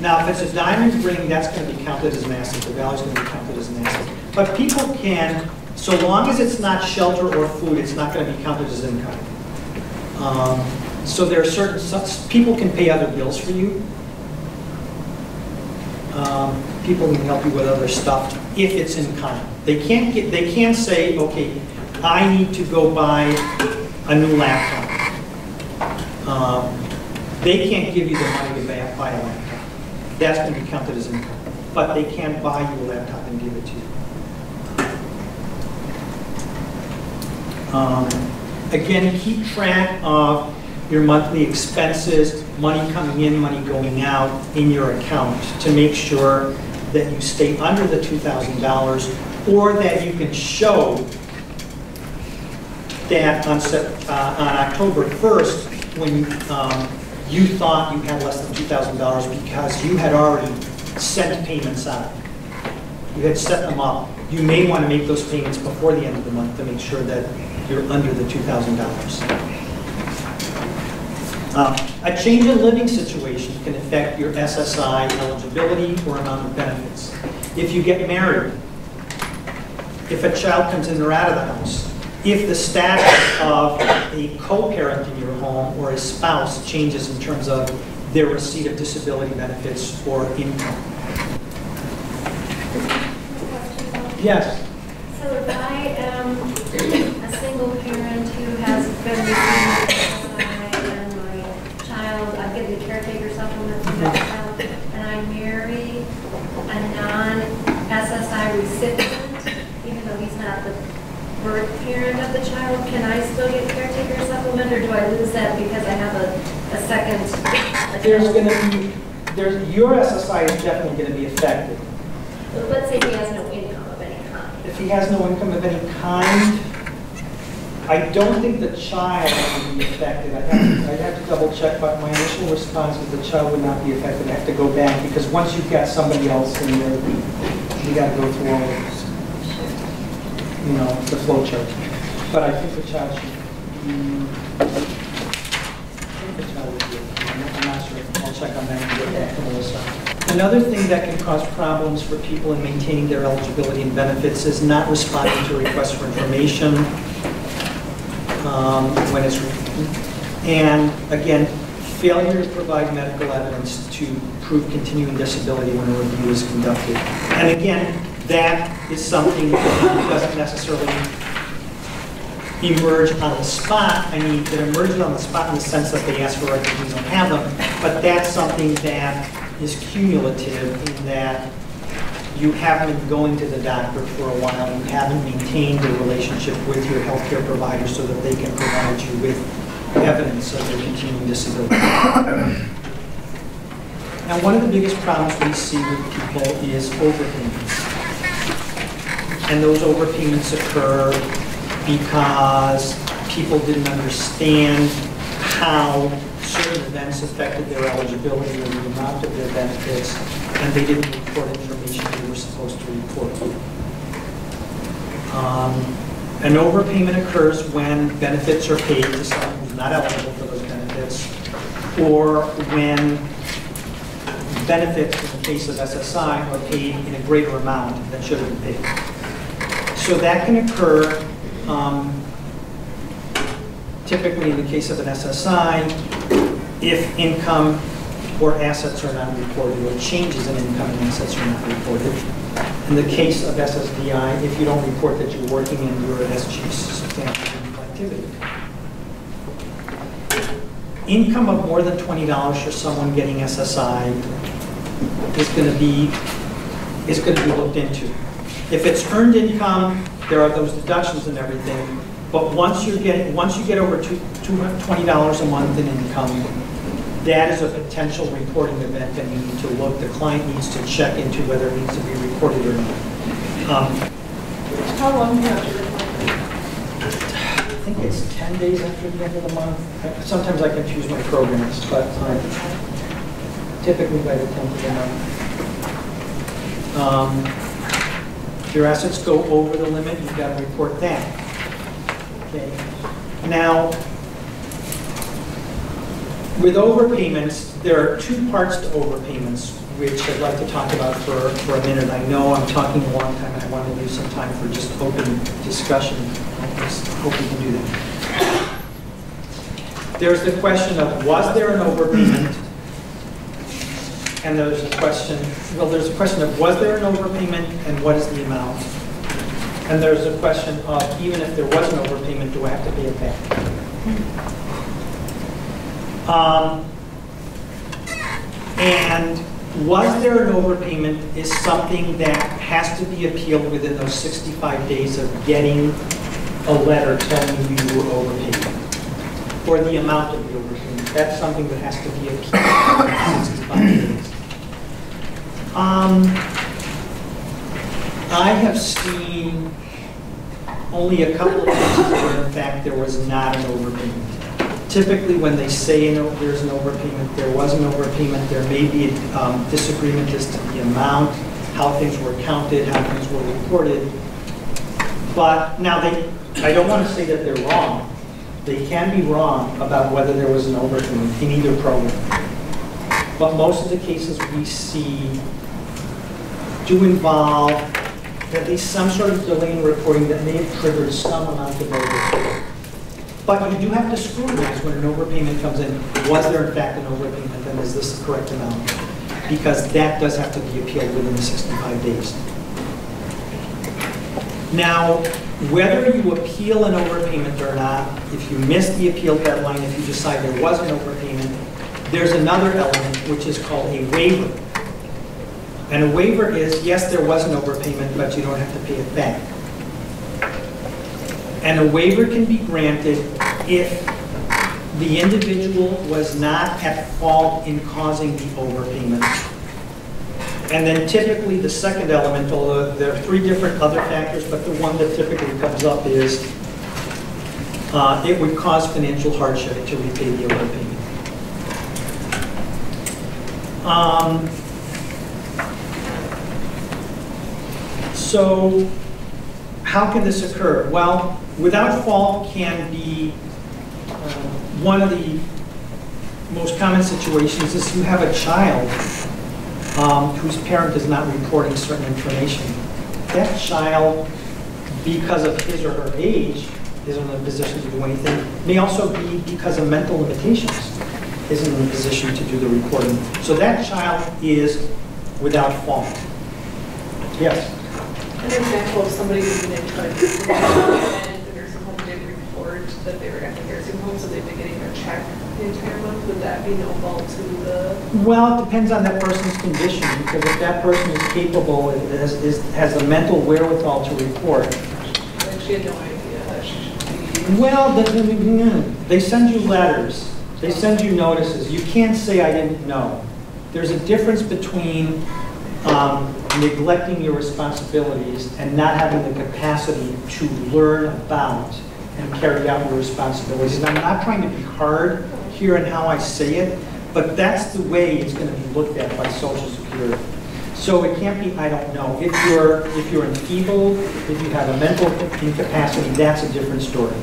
Now, if it's a diamond ring, that's going to be counted as an asset, the value is going to be counted as an asset. But people can, so long as it's not shelter or food, it's not going to be counted as income. Um, So there are certain, people can pay other bills for you. Um, People can help you with other stuff if it's in kind. They can't get, they can't say, okay, I need to go buy a new laptop. Um, They can't give you the money to buy a laptop. That's going to be counted as income. But they can buy you a laptop and give it to you. Um, Again, keep track of your monthly expenses, money coming in, money going out in your account to make sure that you stay under the $2,000 or that you can show that on uh, on October 1st, when um, you thought you had less than $2,000 because you had already sent payments out. You had set them up. You may want to make those payments before the end of the month to make sure that you're under the $2,000. Um, A change in living situation can affect your SSI eligibility or amount of benefits. If you get married, if a child comes in or out of the house, if the status of a co-parent in your home or a spouse changes in terms of their receipt of disability benefits or income. Yes? So if I am a single parent who has been receiving SSI and my child, I get the caretaker supplement from that child, and I marry a non-SSI recipient, even though he's not the birth parent of the child, can I still get caretaker supplement, or do I lose that because I have a, a second? There's going to be, there's, your SSI is definitely going to be affected. Let's say he has no income of any kind. If he has no income of any kind, I don't think the child would be affected. I'd have to, I'd have to double check, but my initial response is the child would not be affected. I have to go back, because once you've got somebody else in there, you gotta go through all of this, you know, the flow chart. But I think the chart should, be- I think the child would be, I'm not sure. I'll check on that and get back to Melissa. Another thing that can cause problems for people in maintaining their eligibility and benefits is not responding to requests for information um, when it's, and again, failure to provide medical evidence to prove continuing disability when a review is conducted. And again, that is something that doesn't necessarily emerge on the spot. I mean, it emerges on the spot in the sense that they ask for records and don't have them, but that's something that is cumulative in that you haven't been going to the doctor for a while, you haven't maintained a relationship with your healthcare provider so that they can provide you with evidence of your continuing disability. Now, one of the biggest problems we see with people is overpayments. And those overpayments occur because people didn't understand how certain events affected their eligibility or the amount of their benefits, and they didn't report information they were supposed to report. Um, An overpayment occurs when benefits are paid to someone who's not eligible for those benefits, or when benefits, in the case of SSI, are paid in a greater amount than should have been paid. So that can occur um, typically in the case of an SSI, if income or assets are not reported, or changes in income and assets are not reported. In the case of SSDI, if you don't report that you're working and you're an SG substantial activity. Income of more than $20 for someone getting SSI is going to be, is going to be looked into. If it's earned income, there are those deductions and everything, but once you're getting, once you get over two, twenty dollars a month in income, that is a potential reporting event that you need to look, the client needs to check into whether it needs to be reported or not. Um, How long have you been I think it's 10 days after the end of the month. Sometimes I confuse my programs, but typically by the 10th of the month. Um, If your assets go over the limit, you've got to report that. Okay. Now, with overpayments, there are two parts to overpayments, which I'd like to talk about for, for a minute. I know I'm talking a long time, and I want to leave some time for just open discussion. I just hope we can do that. There's the question of, was there an overpayment? And there's a question, well, there's a question of, was there an overpayment, and what is the amount? And there's a question of, even if there was an overpayment, do I have to pay it back? Um, And was there an overpayment is something that has to be appealed within those 65 days of getting a letter telling you you were overpaid, or the amount of the overpayment. That's something that has to be appealed within 65 days. Um, I have seen only a couple of cases where in fact there was not an overpayment. Typically, when they say an there's an overpayment, there was an overpayment, there may be um, disagreement as to the amount, how things were counted, how things were reported. But now they, I don't want to say that they're wrong. They can be wrong about whether there was an overpayment in either program. But most of the cases we see do involve at least some sort of delay in reporting that may have triggered some amount of overpayment. But you do have to scrutinize when an overpayment comes in. Was there in fact an overpayment, and is this the correct amount? Because that does have to be appealed within the 65 days. Now, whether you appeal an overpayment or not, if you miss the appeal deadline, if you decide there was an overpayment, there's another element which is called a waiver. And a waiver is, yes, there was an overpayment, but you don't have to pay it back. And a waiver can be granted if the individual was not at fault in causing the overpayment. And then typically, the second element, although there are three different other factors, but the one that typically comes up is uh, it would cause financial hardship to repay the overpayment. Um, So how can this occur? Well, without fault can be, uh, one of the most common situations is you have a child um, whose parent is not reporting certain information. That child, because of his or her age, isn't in a position to do anything. May also be because of mental limitations, isn't in a position to do the reporting. So that child is without fault. Yes? An example of somebody who's been in charge and the nursing home did report that they were at the nursing home, so they've been getting their check the entire month, would that be no fault to the? Well, it depends on that person's condition, because if that person is capable, is, is, has the mental wherewithal to report. Like she had no idea that she should be. Well, the- the- the- they send you letters, they send you notices, you can't say I didn't know. There's a difference between um, neglecting your responsibilities and not having the capacity to learn about and carry out your responsibilities. And I'm not trying to be hard here in how I say it, but that's the way it's going to be looked at by Social Security. So it can't be, I don't know. If you're, if you're enfeebled, if you have a mental incapacity, that's a different story.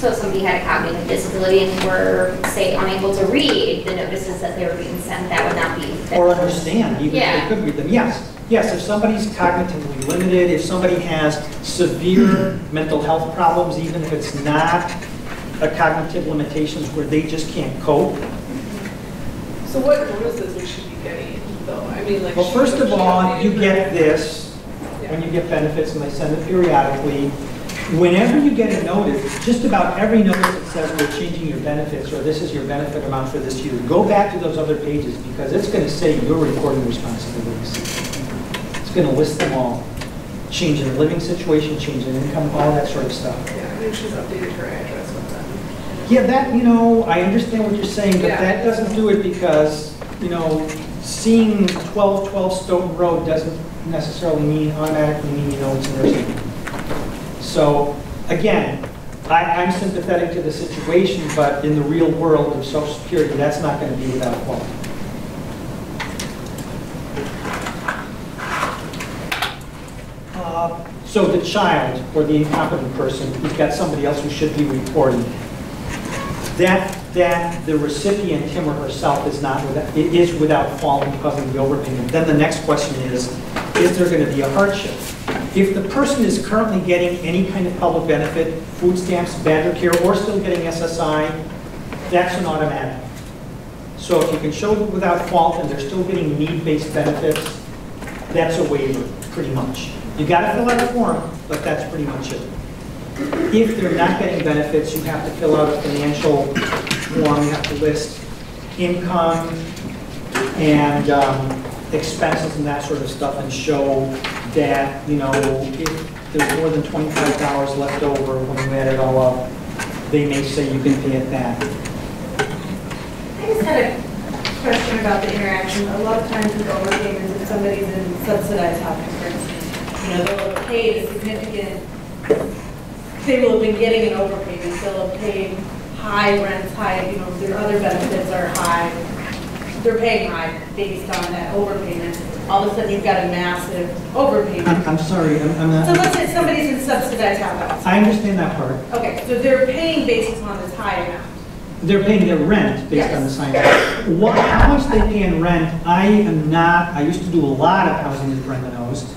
So if somebody had a cognitive disability and were, say, unable to read the notices that they were being sent, that would not be. Or understand, even if they could read them. Yes, yes, if somebody's cognitively limited, if somebody has severe mental health problems, even if it's not a cognitive limitations where they just can't cope. So what notices would she be getting though? I mean, like. Well, first of all, you get this, when you get benefits, and they send it periodically. Whenever you get a notice, just about every notice that says we're changing your benefits, or this is your benefit amount for this year, go back to those other pages, because it's going to say your reporting responsibilities. It's going to list them all. change in living situation, change in income, all that sort of stuff. Yeah, I think she's updated her address with them. Yeah, that, you know, I understand what you're saying, but Yeah. that doesn't do it because, you know, seeing 1212 Stoughton Road doesn't necessarily mean, automatically mean you know it's a nursing. So, again, I, I'm sympathetic to the situation, but in the real world of social security, that's not gonna be without fault. Uh, So the child or the incompetent person, you've got somebody else who should be reporting, that, that the recipient, him or herself, is not, without- it is without fault because of the overpayment. Then the next question is, is there going to be a hardship? If the person is currently getting any kind of public benefit, food stamps, Badger Care, or still getting SSI, that's an automatic. So if you can show that without fault and they're still getting need-based benefits, that's a waiver, pretty much. You gotta fill out a form, but that's pretty much it. If they're not getting benefits, you have to fill out a financial form, you have to list income and um, expenses and that sort of stuff and show that, you know, if there's more than twenty-five dollars left over when you add it all up, they may say you can pay it back. I just had a question about the interaction. A lot of times with overpayments, if somebody's in subsidized housing, for instance, you know, they'll have paid a significant, they will have been getting an overpayment. They'll have paid high rents, high, you know, their other benefits are high. They're paying high based on that overpayment. All of a sudden, you've got a massive overpayment. I'm, I'm sorry, I'm I'm So let's say somebody's in subsidized housing. I understand that part. Okay, so they're paying based upon this high amount. They're paying their rent based on the sign. What, how much they pay in rent, I am not, I used to do a lot of housing, as Brenda knows.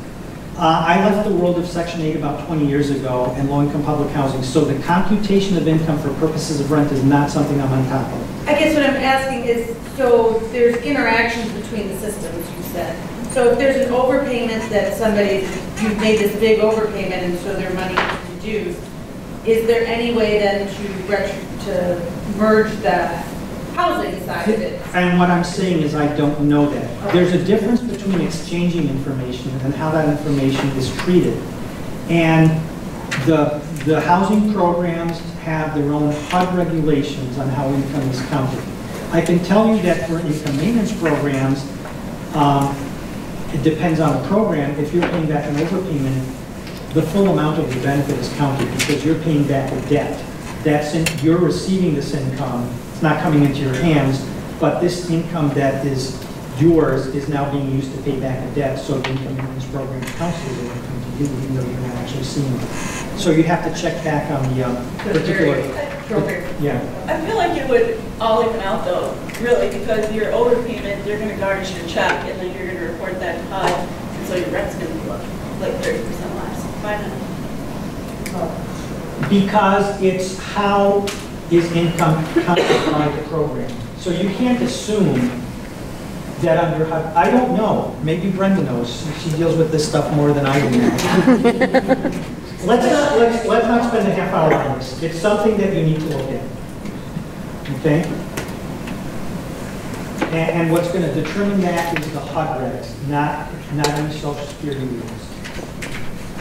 Uh, I left the world of Section 8 about 20 years ago and low-income public housing, so the computation of income for purposes of rent is not something I'm on top of. I guess what I'm asking is, so there's interactions between the systems, you said. So if there's an overpayment that somebody, you've made this big overpayment and so their money is reduced, is there any way then to to merge the housing side of it? And what I'm saying is I don't know that. There's a difference between exchanging information and how that information is treated. And the, the housing programs have their own HUD regulations on how income is counted. I can tell you that for income maintenance programs, um, it depends on the program. If you're paying back an overpayment, the full amount of the benefit is counted because you're paying back a debt. That's, in- you're receiving this income, it's not coming into your hands, but this income that is yours is now being used to pay back a debt, so the income maintenance program counts as income to you, even though you're not actually seeing it. So you have to check back on the uh, particular. Yeah. I feel like it would all even out though, really, because your overpayment, they're gonna garnish your check and then you're gonna report that to HUD, and so your rent's gonna be like- like thirty percent less. Why not? Oh. Because it's how is income counted by the program. So you can't assume that under, HUD I don't know, maybe Brenda knows, she deals with this stuff more than I do. Let's not, let's, let's not spend a half hour on this. It's something that you need to look at. Okay? And, and what's gonna determine that is the HUD regs, not, not any social security rules.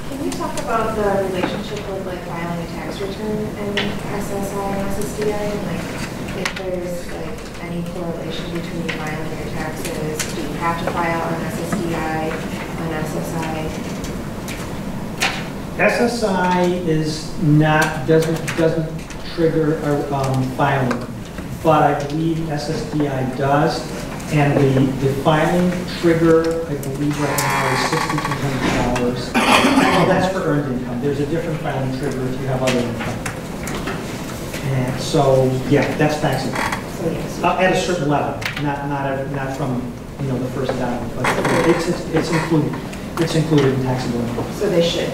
Can you talk about the relationship with like filing a tax return and SSI and SSDI? and, Like if there's like any correlation between filing your taxes, do you have to file an SSDI, an SSI? SSI is not, doesn't, doesn't trigger a um, filing, but I believe SSDI does. And the, the filing trigger, I believe right now is sixty-two hundred dollars. Well, that's for earned income. There's a different filing trigger if you have other income. And so, yeah, that's taxable. So yes. Uh, At a certain level, not, not, every- not from, you know, the first dollar, but it's, it's it's included, it's included in taxable income. So they should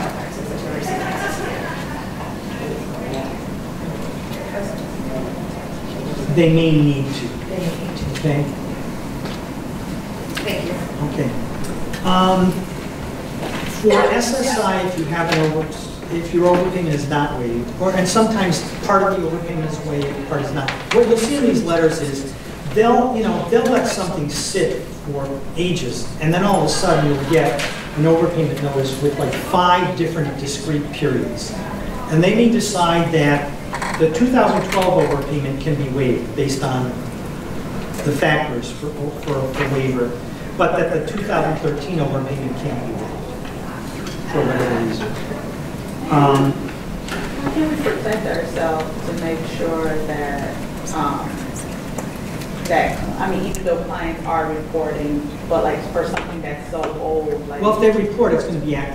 file taxes if they're receiving SSDI. They may need to, They need to. okay? Thank you. Okay. Um, For SSI, if you have an over, if your overpayment is not waived, or, and sometimes part of the overpayment is waived, part is not. What you'll see in these letters is, they'll, you know, they'll let something sit for ages, and then all of a sudden you'll get an overpayment notice with like five different discrete periods. And they may decide that the 2012 overpayment can be waived based on the factors for, for for waiver, but that the 2013 overpayment can't be waived for whatever reason. Um, How can we protect ourselves to make sure that, um, that, I mean, even though clients are reporting, but like for something that's so old, like. Well, if they report, it's going to be on.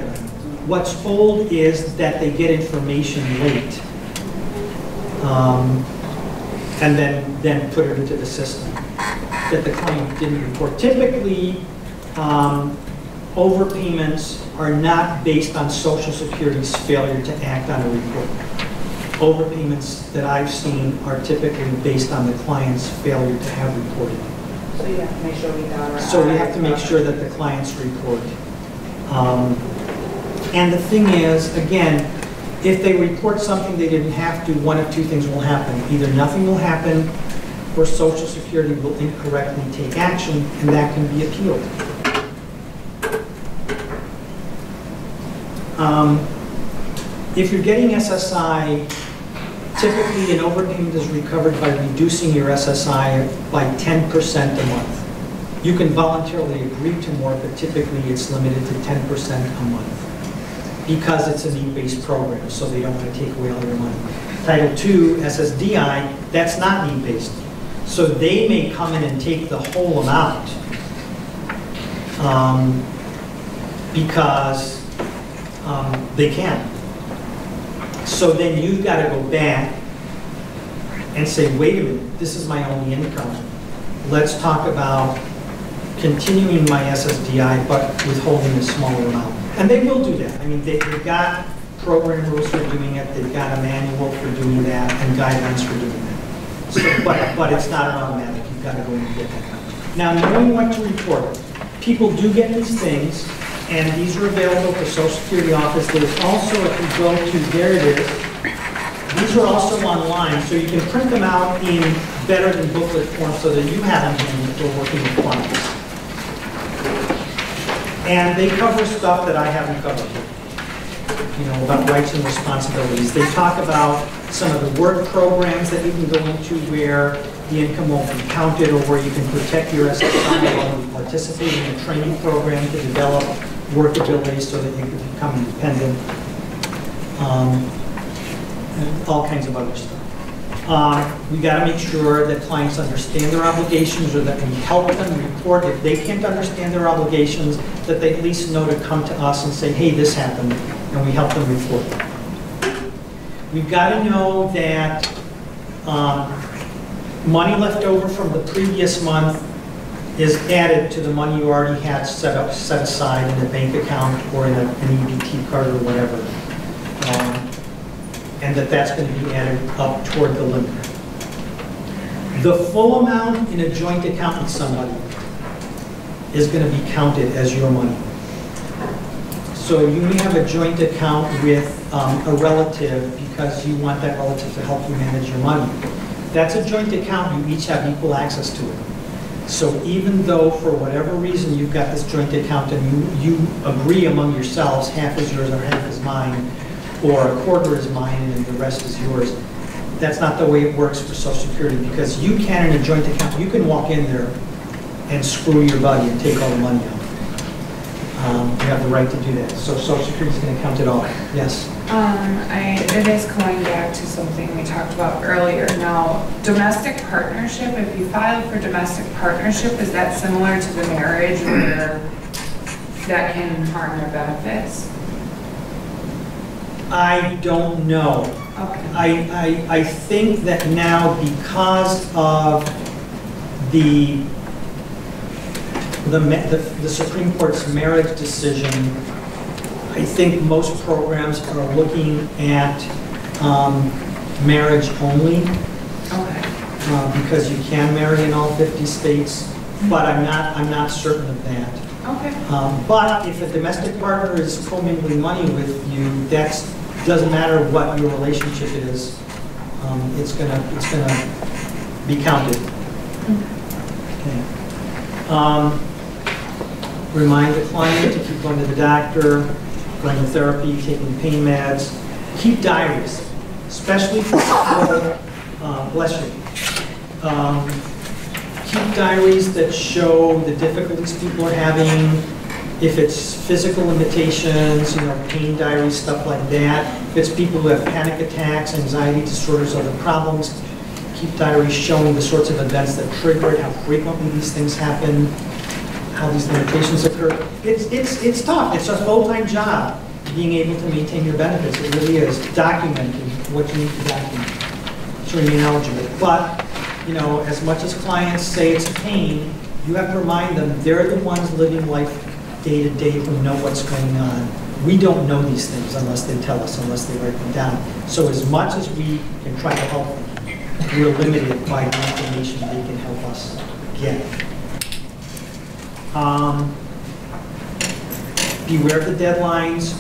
What's old is that they get information late, um, and then, then put it into the system, that the client didn't report. Typically, um, overpayments are not based on Social Security's failure to act on a report. Overpayments that I've seen are typically based on the client's failure to have reported. So you have to make sure we dot our So we have to make sure that the clients report. Um, And the thing is, again, if they report something they didn't have to, one of two things will happen. Either nothing will happen, or Social Security will incorrectly take action, and that can be appealed. Um, If you're getting SSI, typically an overpayment is recovered by reducing your SSI by 10% a month. You can voluntarily agree to more, but typically it's limited to 10% a month because it's a need-based program, so they don't want to take away all your money. Title II, SSDI, that's not need-based. So they may come in and take the whole amount um, because um, they can. So then you've got to go back and say, wait a minute, this is my only income. Let's talk about continuing my SSDI, but withholding a smaller amount. And they will do that. I mean, they- they've got program rules for doing it, they've got a manual for doing that, and guidelines for doing that. So, But, but it's not automatic, you've got to go and get that. Now, knowing what to report, people do get these things, and these are available at the Social Security office. There's also, if you go to, there it is, these are also online, so you can print them out in better than booklet form so that you have them handy for working with clients. And they cover stuff that I haven't covered here, you know, about rights and responsibilities. They talk about some of the work programs that you can go into where the income won't be counted or where you can protect your SSI while you participate in a training program to develop workability so that you can become independent. Um, and all kinds of other stuff. Uh, We got to make sure that clients understand their obligations or that we help them report. If they can't understand their obligations, that they at least know to come to us and say, hey, this happened, and we help them report. We've got to know that um, money left over from the previous month is added to the money you already had set up, set aside in a bank account or in a- an EBT card or whatever. Um, and that that's going to be added up toward the limit. The full amount in a joint account with somebody is going to be counted as your money. So you may have a joint account with um, a relative because you want that relative to help you manage your money. That's a joint account, you each have equal access to it. So even though for whatever reason you've got this joint account and you, you agree among yourselves, half is yours or half is mine, or a quarter is mine and the rest is yours. That's not the way it works for Social Security, because you can in a joint account, you can walk in there and screw your buddy and take all the money out. Um, You have the right to do that. So Social Security is going to count it all. Yes? Um, I, it is going back to something we talked about earlier. Now, domestic partnership, if you file for domestic partnership, is that similar to the marriage where that can harm their benefits? I don't know. Okay. I, I, I think that now because of the, the, the the Supreme Court's marriage decision, I think most programs are looking at um, marriage only. Okay. uh, Because you can marry in all 50 states, but I'm not, I'm not certain of that. Okay. Um, But if a domestic partner is commingling money with you, that doesn't matter what your relationship is, um, it's gonna, it's gonna be counted. Okay. Um, remind the client to keep going to the doctor, going to therapy, taking pain meds. Keep diaries, especially for uh, bless you. Um, Keep diaries that show the difficulties people are having, if it's physical limitations, you know, pain diaries, stuff like that. If it's people who have panic attacks, anxiety disorders, other problems, keep diaries showing the sorts of events that trigger it, how frequently these things happen, how these limitations occur. It's, it's, it's tough. It's a full-time job, being able to maintain your benefits. It really is, documenting what you need to document to remain eligible. But, you know, as much as clients say it's a pain, you have to remind them, they're the ones living life day to day who know what's going on. We don't know these things unless they tell us, unless they write them down. So as much as we can try to help them, we're limited by the information they can help us get. Um, Beware of the deadlines,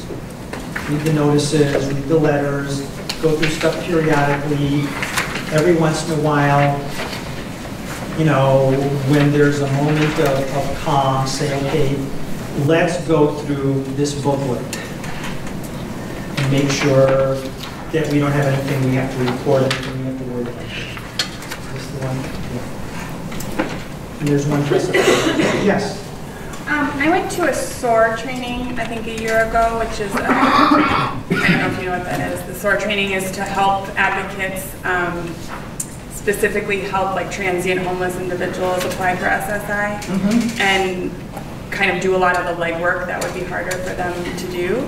read the notices, read the letters, go through stuff periodically, every once in a while, you know, when there's a moment of, of calm, say, okay, let's go through this booklet and make sure that we don't have anything we have to report, anything we have to worry about. This the one? Yeah. And there's one, Yes? Um, I went to a SOAR training, I think a year ago, which is, uh, I don't know if you know what that is. The SOAR training is to help advocates, um, specifically help like transient homeless individuals apply for SSI and kind of do a lot of the legwork that would be harder for them to do.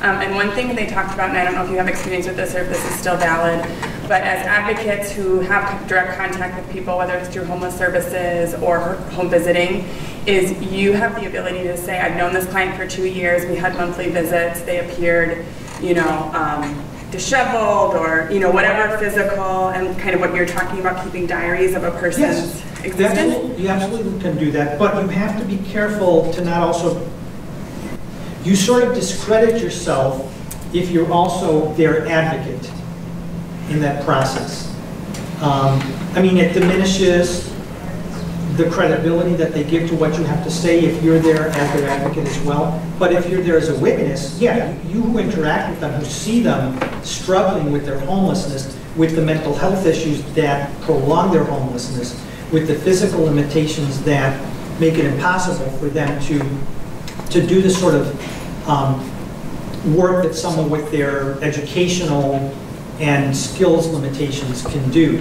Um, and one thing they talked about, and I don't know if you have experience with this or if this is still valid, but as advocates who have direct contact with people, whether it's through homeless services or home visiting, is you have the ability to say, I've known this client for two years, we had monthly visits, they appeared, you know, um, disheveled or, you know, whatever physical, and kind of what you're talking about, keeping diaries of a person's Yes. Existence. You absolutely can do that, but you have to be careful to not also, you sort of discredit yourself if you're also their advocate in that process. Um, I mean, it diminishes the credibility that they give to what you have to say if you're there as their advocate as well. But if you're there as a witness, yeah, you who interact with them, who see them struggling with their homelessness, with the mental health issues that prolong their homelessness, with the physical limitations that make it impossible for them to, to do the sort of um, work that someone with their educational and skills limitations can do.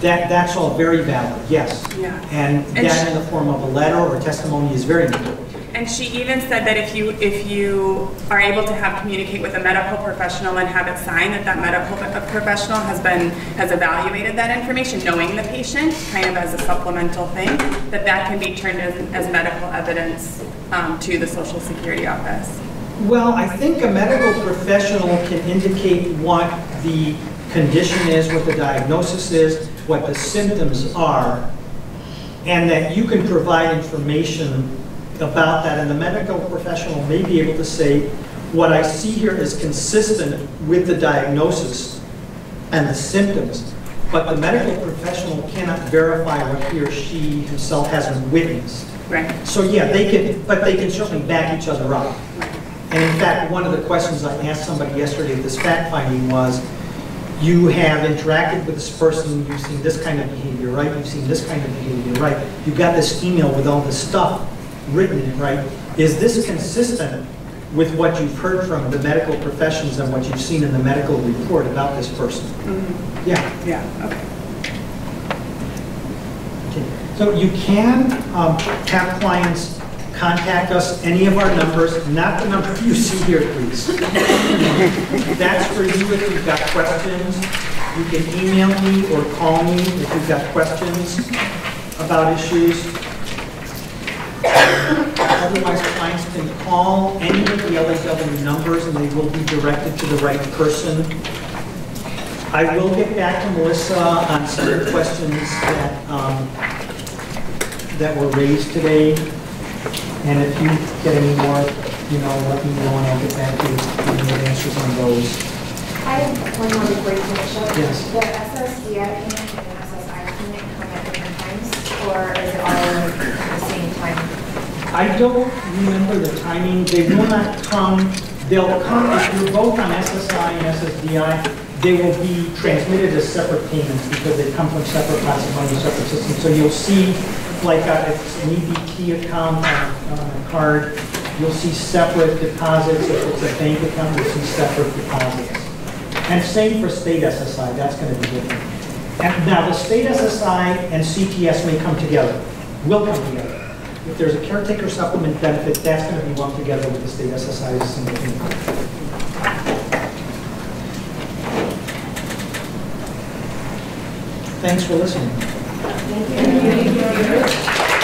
That, that's all very valid, yes. Yeah. And And that in the form of a letter or testimony is very important. And she even said that if you, if you are able to have, communicate with a medical professional and have it signed that that medical professional has been, has evaluated that information, knowing the patient, kind of as a supplemental thing, that that can be turned as, as medical evidence um, to the social security office. Well, I think a medical professional can indicate what the condition is, what the diagnosis is, what the symptoms are, and that you can provide information about that, and the medical professional may be able to say, what I see here is consistent with the diagnosis and the symptoms, but the medical professional cannot verify what he or she himself hasn't witnessed. Right. So yeah, they can, but they can certainly back each other up. And in fact, one of the questions I asked somebody yesterday at this fact finding was, you have interacted with this person, you've seen this kind of behavior, right? You've seen this kind of behavior, right? You've got this email with all this stuff written in it, right? Is this consistent with what you've heard from the medical professions and what you've seen in the medical report about this person? Yeah. Yeah, okay. Okay. So you can um, have clients contact us, any of our numbers, not the number you see here, please. That's for you if you've got questions. You can email me or call me if you've got questions about issues. Otherwise, clients can call any of the LAW numbers and they will be directed to the right person. I will get back to Melissa on some of the questions that, um, that were raised today. And if you get any more, you know, let me know and I'll get back to you with the answers on those. I have one more before you finish up. Yes. The SSDI clinic and the SSI clinic come at different times, or is it all at the same time? I don't remember the timing, they will not come, they'll come, if you're both on SSI and SSDI, they will be transmitted as separate payments because they come from separate pots of money, separate systems. So you'll see, like, uh, if it's an EBT account on a card, you'll see separate deposits. If it's a bank account, you'll see separate deposits. And same for state SSI, that's going to be different. And now, the state SSI and CTS may come together, will come together. If there's a caretaker supplement benefit, that's going to be lumped together with the state SSI a single. Thanks for listening. Thank you.